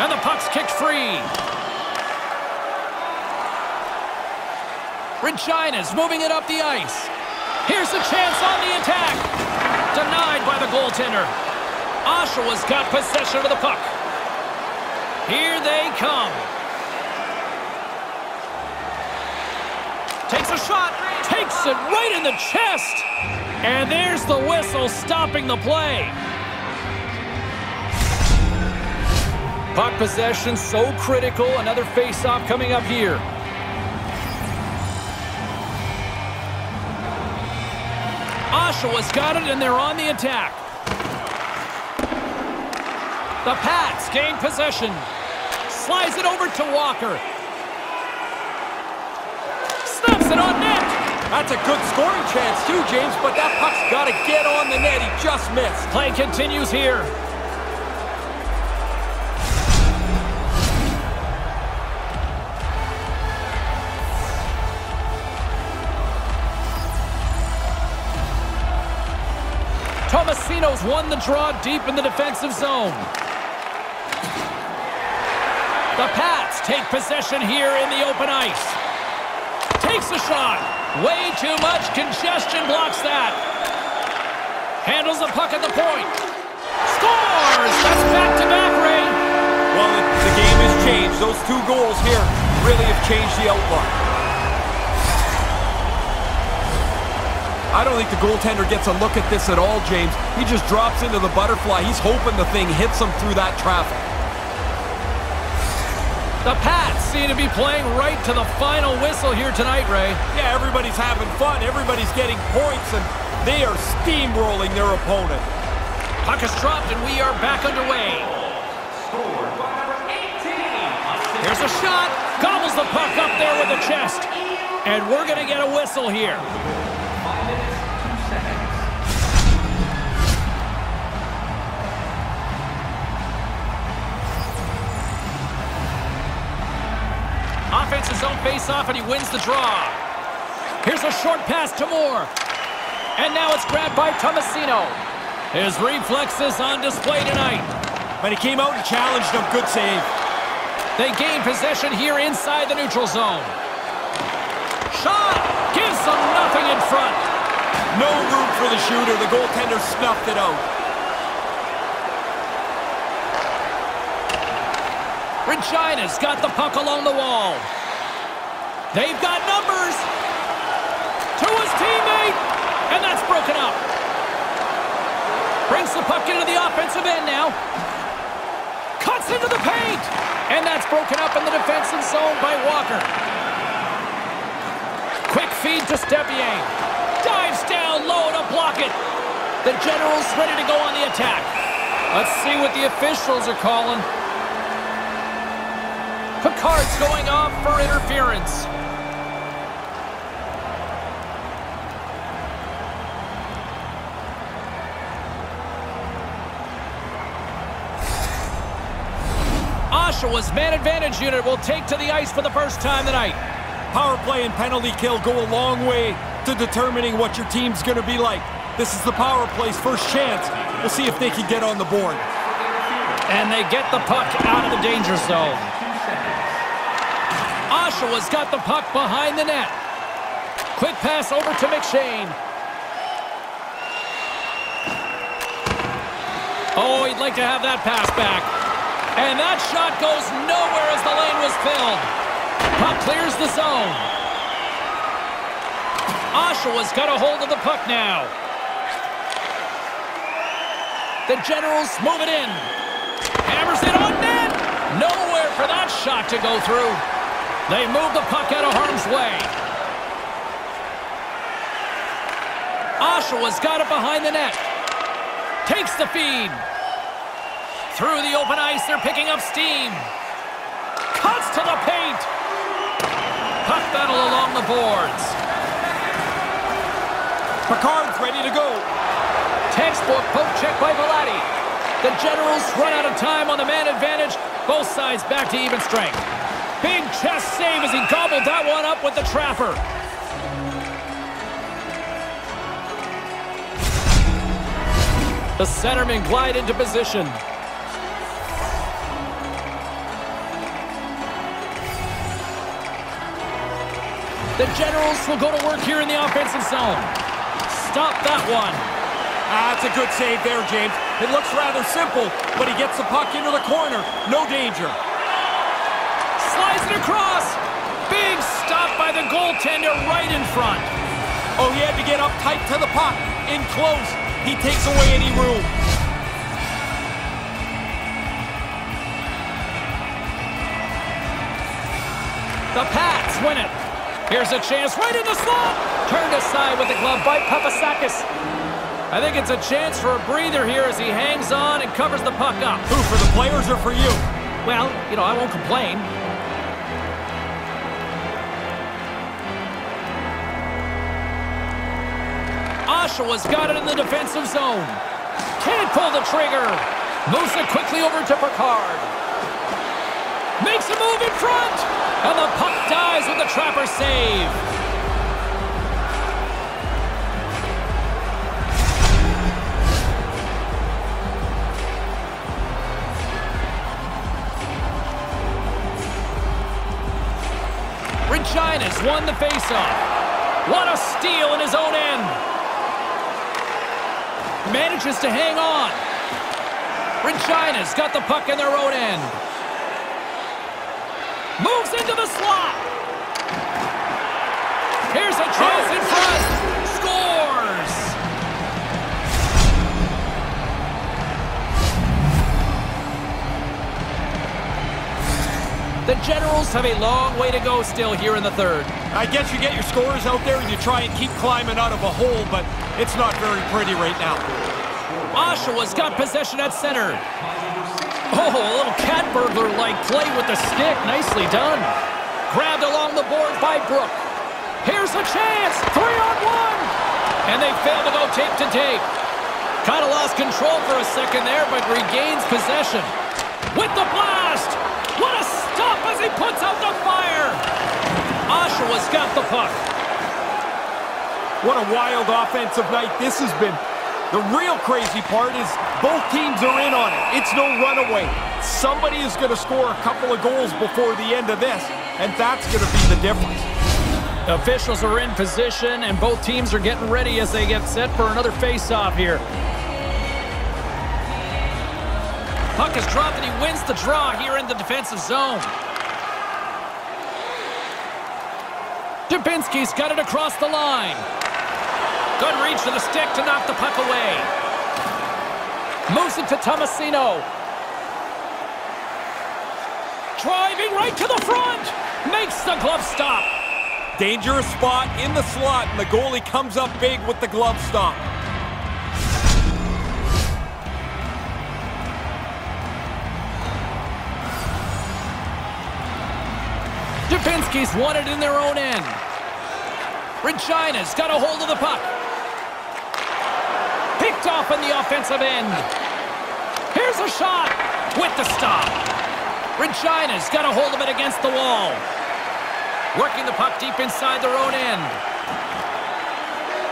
And the puck's kicked free. Regina's moving it up the ice. Here's a chance on the attack. Denied by the goaltender. Oshawa's got possession of the puck. Here they come. A shot. Takes it right in the chest. And there's the whistle stopping the play. Puck possession so critical. Another face-off coming up here. Oshawa's got it, and they're on the attack. The Pats gain possession. Slides it over to Walker. It on net. That's a good scoring chance too, James, but that puck's got to get on the net. He just missed. Play continues here. Tomasino's won the draw deep in the defensive zone. The Pats take possession here in the open ice. Takes a shot. Way too much congestion blocks that. Handles the puck at the point. Scores! That's back-to-back, Ray. Well, the, the game has changed. Those two goals here really have changed the outlook. I don't think the goaltender gets a look at this at all, James. He just drops into the butterfly. He's hoping the thing hits him through that traffic. The Pats seem to be playing right to the final whistle here tonight, Ray. Yeah, everybody's having fun. Everybody's getting points, and they are steamrolling their opponent. Puck is dropped, and we are back underway. Here's a shot. Gobbles the puck up there with the chest. And we're going to get a whistle here. Face-off, and he wins the draw. Here's a short pass to Moore. And now it's grabbed by Tomasino. His reflexes on display tonight. But he came out and challenged him. Good save. They gain possession here inside the neutral zone. Shot! Gives them nothing in front. No room for the shooter. The goaltender snuffed it out. Regina's got the puck along the wall. They've got numbers. To his teammate. And that's broken up. Brings the puck into the offensive end now. Cuts into the paint. And that's broken up in the defensive zone by Walker. Quick feed to Stepien. Dives down low to block it. The Generals ready to go on the attack. Let's see what the officials are calling. Picard's going off for interference. Oshawa's man advantage unit will take to the ice for the first time tonight. Power play and penalty kill go a long way to determining what your team's going to be like. This is the power play's first chance. We'll see if they can get on the board. And they get the puck out of the danger zone. Oshawa's got the puck behind the net. Quick pass over to McShane. Oh, he'd like to have that pass back. And that shot goes nowhere as the lane was filled. Puck clears the zone. Oshawa's got a hold of the puck now. The Generals move it in. Hammers it on net. Nowhere for that shot to go through. They move the puck out of harm's way. Oshawa's got it behind the net. Takes the feed. Through the open ice, they're picking up steam. Cuts to the paint. Puck battle along the boards. Picard's ready to go. Textbook poke check by Velati. The Generals run out of time on the man advantage. Both sides back to even strength. Big chest save as he gobbled that one up with the trapper. The centermen glide into position. The Generals will go to work here in the offensive zone. Stop that one. Ah, that's a good save there, James. It looks rather simple, but he gets the puck into the corner. No danger. It across. Big stop by the goaltender right in front. Oh, he had to get up tight to the puck. In close. He takes away any room. The Pats win it. Here's a chance right in the slot. Turned aside with the glove by Papoutsakis. I think it's a chance for a breather here as he hangs on and covers the puck up. Who, for the players or for you? Well, you know, I won't complain. Oshawa's got it in the defensive zone. Can't pull the trigger. Moves it quickly over to Picard. Makes a move in front. And the puck dies with the trapper save. Regina's won the faceoff. What a steal in his own end. Manages to hang on. Regina's got the puck in their own end. Moves into the slot. Here's a chance in front. Scores. The Generals have a long way to go still here in the third. I guess you get your scores out there and you try and keep climbing out of a hole, but it's not very pretty right now. Oshawa's got possession at center. Oh, a little cat burglar-like play with the stick. Nicely done. Grabbed along the board by Brook. Here's a chance. Three on one. And they fail to go tape to tape. Kind of lost control for a second there, but regains possession. With the blast. Oshawa's got the puck. What a wild offensive night this has been. The real crazy part is both teams are in on it. It's no runaway. Somebody is going to score a couple of goals before the end of this, and that's going to be the difference. Officials are in position, and both teams are getting ready as they get set for another face-off here. Puck is dropped, and he wins the draw here in the defensive zone. Dubinsky's got it across the line. Good reach to the stick to knock the puck away. Moves it to Tomasino. Driving right to the front. Makes the glove stop. Dangerous spot in the slot, and the goalie comes up big with the glove stop. Dubinsky's won it in their own end. Regina's got a hold of the puck. Picked off in the offensive end. Here's a shot with the stop. Regina's got a hold of it against the wall. Working the puck deep inside their own end.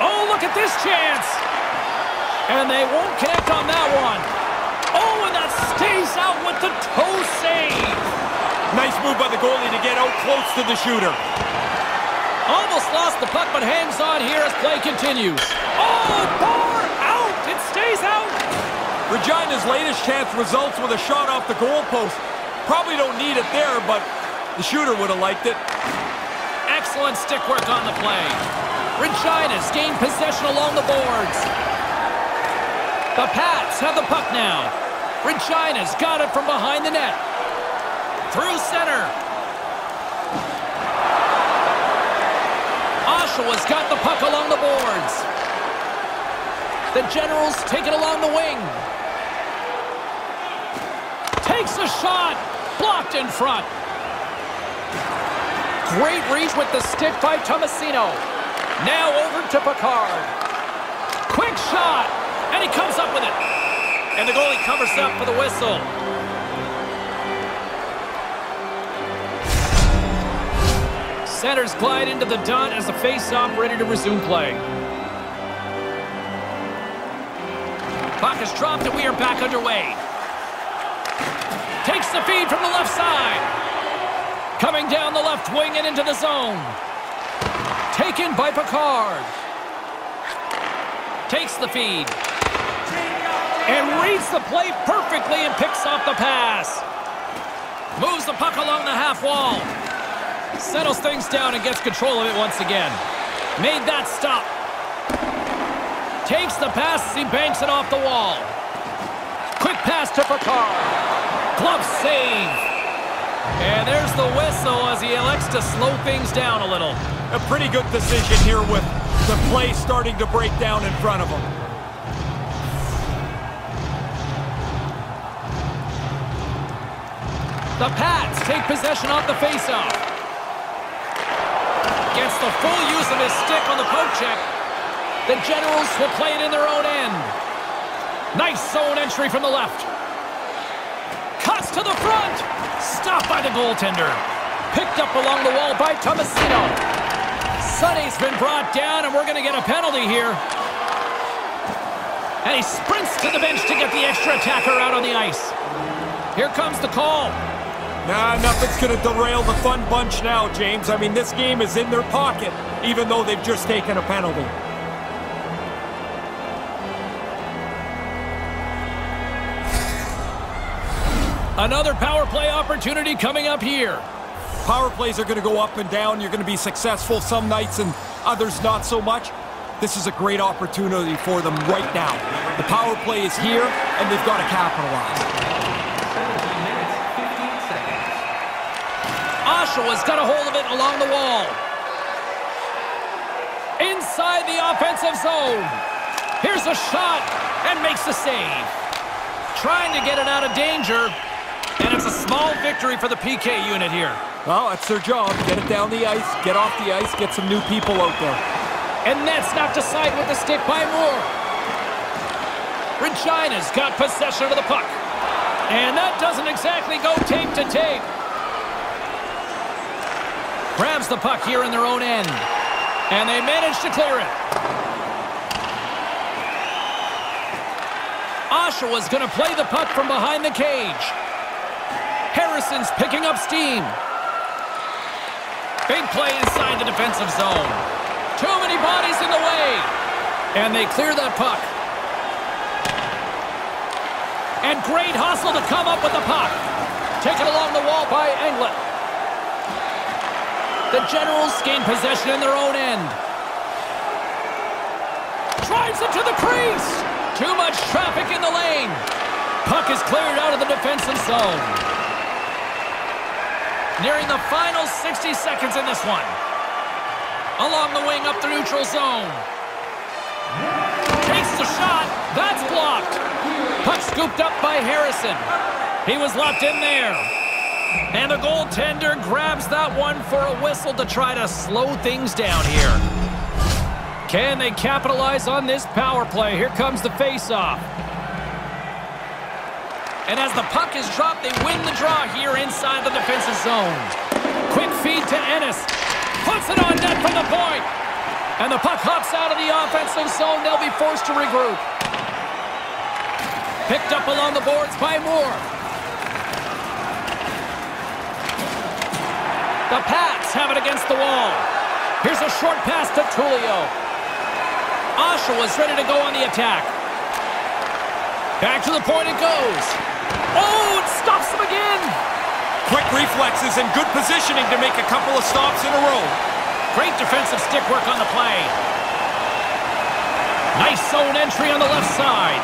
Oh, look at this chance. And they won't connect on that one. Oh, and that stays out with the toe save. Nice move by the goalie to get out close to the shooter. Almost lost the puck, but hangs on here as play continues. Oh, bar out! It stays out! Regina's latest chance results with a shot off the goalpost. Probably don't need it there, but the shooter would have liked it. Excellent stick work on the play. Regina's gained possession along the boards. The Pats have the puck now. Regina's got it from behind the net. Through center. Oshawa's got the puck along the boards. The Generals take it along the wing. Takes a shot. Blocked in front. Great reach with the stick by Tomasino. Now over to Picard. Quick shot. And he comes up with it. And the goalie covers up for the whistle. Centers glide into the dot as the face-off ready to resume play. Puck is dropped and we are back underway. Takes the feed from the left side. Coming down the left wing and into the zone. Taken by Picard. Takes the feed. And reads the play perfectly and picks off the pass. Moves the puck along the half wall. Settles things down and gets control of it once again. Made that stop. Takes the pass as he banks it off the wall. Quick pass to Picard. Glove save. And there's the whistle as he elects to slow things down a little. A pretty good decision here with the play starting to break down in front of him. The Pats take possession off the faceoff. Gets the full use of his stick on the poke check. The Generals will play it in their own end. Nice zone entry from the left. Cuts to the front. Stopped by the goaltender. Picked up along the wall by Tomasino. Sonny's been brought down, and we're going to get a penalty here. And he sprints to the bench to get the extra attacker out on the ice. Here comes the call. Nah, nothing's going to derail the fun bunch now, James. I mean, this game is in their pocket, even though they've just taken a penalty. Another power play opportunity coming up here. Power plays are going to go up and down. You're going to be successful some nights and others not so much. This is a great opportunity for them right now. The power play is here, and they've got to capitalize. Oshawa's got a hold of it along the wall. Inside the offensive zone. Here's a shot and makes the save. Trying to get it out of danger. And it's a small victory for the PK unit here. Well, that's their job. Get it down the ice, get off the ice, get some new people out there. And that's knocked aside with the stick by Moore. Regina's got possession of the puck. And that doesn't exactly go tape to tape. Grabs the puck here in their own end. And they manage to clear it. Oshawa's going to play the puck from behind the cage. Harrison's picking up steam. Big play inside the defensive zone. Too many bodies in the way. And they clear that puck. And great hustle to come up with the puck. Taken along the wall by Englert. The Generals gain possession in their own end. Drives it to the crease. Too much traffic in the lane. Puck is cleared out of the defensive zone. Nearing the final 60 seconds in this one. Along the wing up the neutral zone. Takes the shot. That's blocked. Puck scooped up by Harrison. He was locked in there. And the goaltender grabs that one for a whistle to try to slow things down here. Can they capitalize on this power play? Here comes the face-off. And as the puck is dropped, they win the draw here inside the defensive zone. Quick feed to Ennis. Puts it on net from the point. And the puck hops out of the offensive zone. They'll be forced to regroup. Picked up along the boards by Moore. The Pats have it against the wall. Here's a short pass to Tullio. Oshawa's ready to go on the attack. Back to the point it goes. Oh, it stops him again. Quick reflexes and good positioning to make a couple of stops in a row. Great defensive stick work on the play. Nice zone entry on the left side.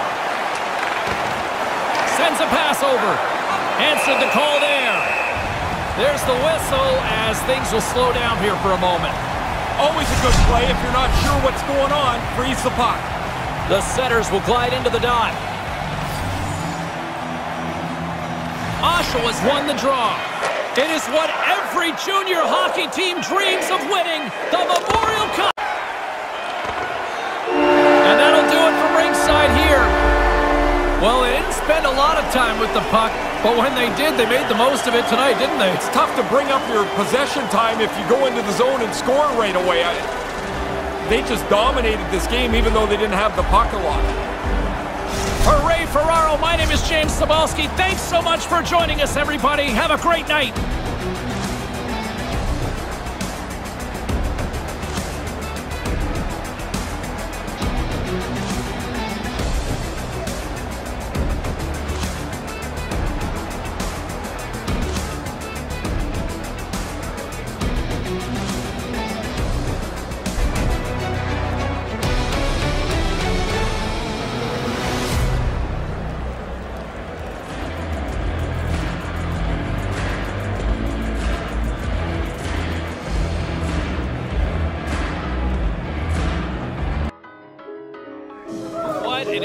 Sends a pass over. Answered the call there. There's the whistle as things will slow down here for a moment. Always a good play if you're not sure what's going on. Freeze the puck. The setters will glide into the dot. Oshawa's won the draw. It is what every junior hockey team dreams of winning, the Memorial Cup. And that'll do it from ringside here. Well, they didn't spend a lot of time with the puck, but when they did, they made the most of it tonight, didn't they? It's tough to bring up your possession time if you go into the zone and score right away. I, they just dominated this game even though they didn't have the puck a lot. For Ray Ferraro, my name is James Cybulski. Thanks so much for joining us, everybody. Have a great night.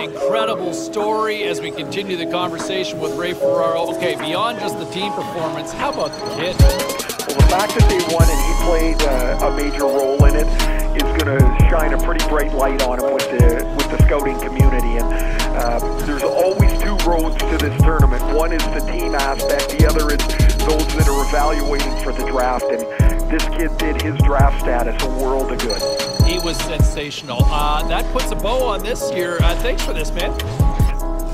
Incredible story as we continue the conversation with Ray Ferraro. Okay, beyond just the team performance, how about the kid? Well, the fact that they won and he played uh, a major role in it is going to shine a pretty bright light on him with the with the scouting community. And uh, there's always two roads to this tournament. One is the team aspect. The other is those that are evaluating for the draft. And this kid did his draft status a world of good. He was sensational. Uh, that puts a bow on this year. Uh, thanks for this, man.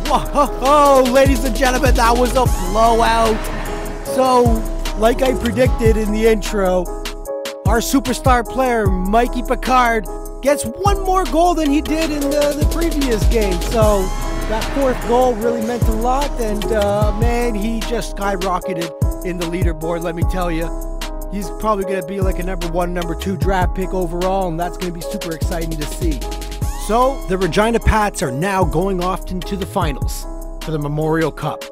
Whoa, ladies and gentlemen, that was a blowout. So, like I predicted in the intro, our superstar player, Mikey Picard, gets one more goal than he did in the, the previous game. So, that fourth goal really meant a lot, and uh, man, he just skyrocketed in the leaderboard, let me tell you. He's probably going to be like a number one, number two draft pick overall, and that's going to be super exciting to see. So, the Regina Pats are now going off into the finals for the Memorial Cup.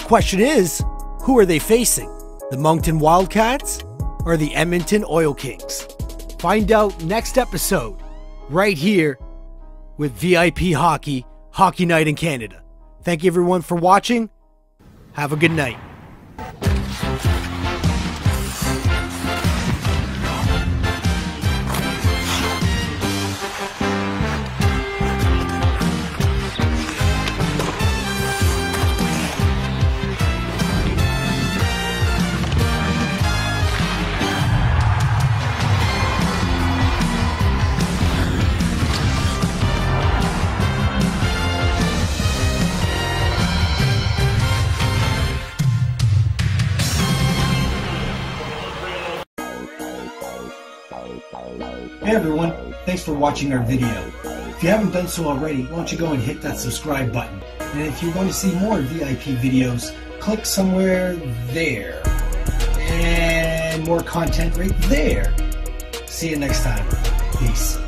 Question is, who are they facing? The Moncton Wildcats or the Edmonton Oil Kings? Find out next episode, right here with VIP Hockey, Hockey Night in Canada. Thank you everyone for watching. Have a good night. Thanks for watching our video. If you haven't done so already, why don't you go and hit that subscribe button. And if you want to see more VIP videos, click somewhere there. And more content right there. See you next time. Peace.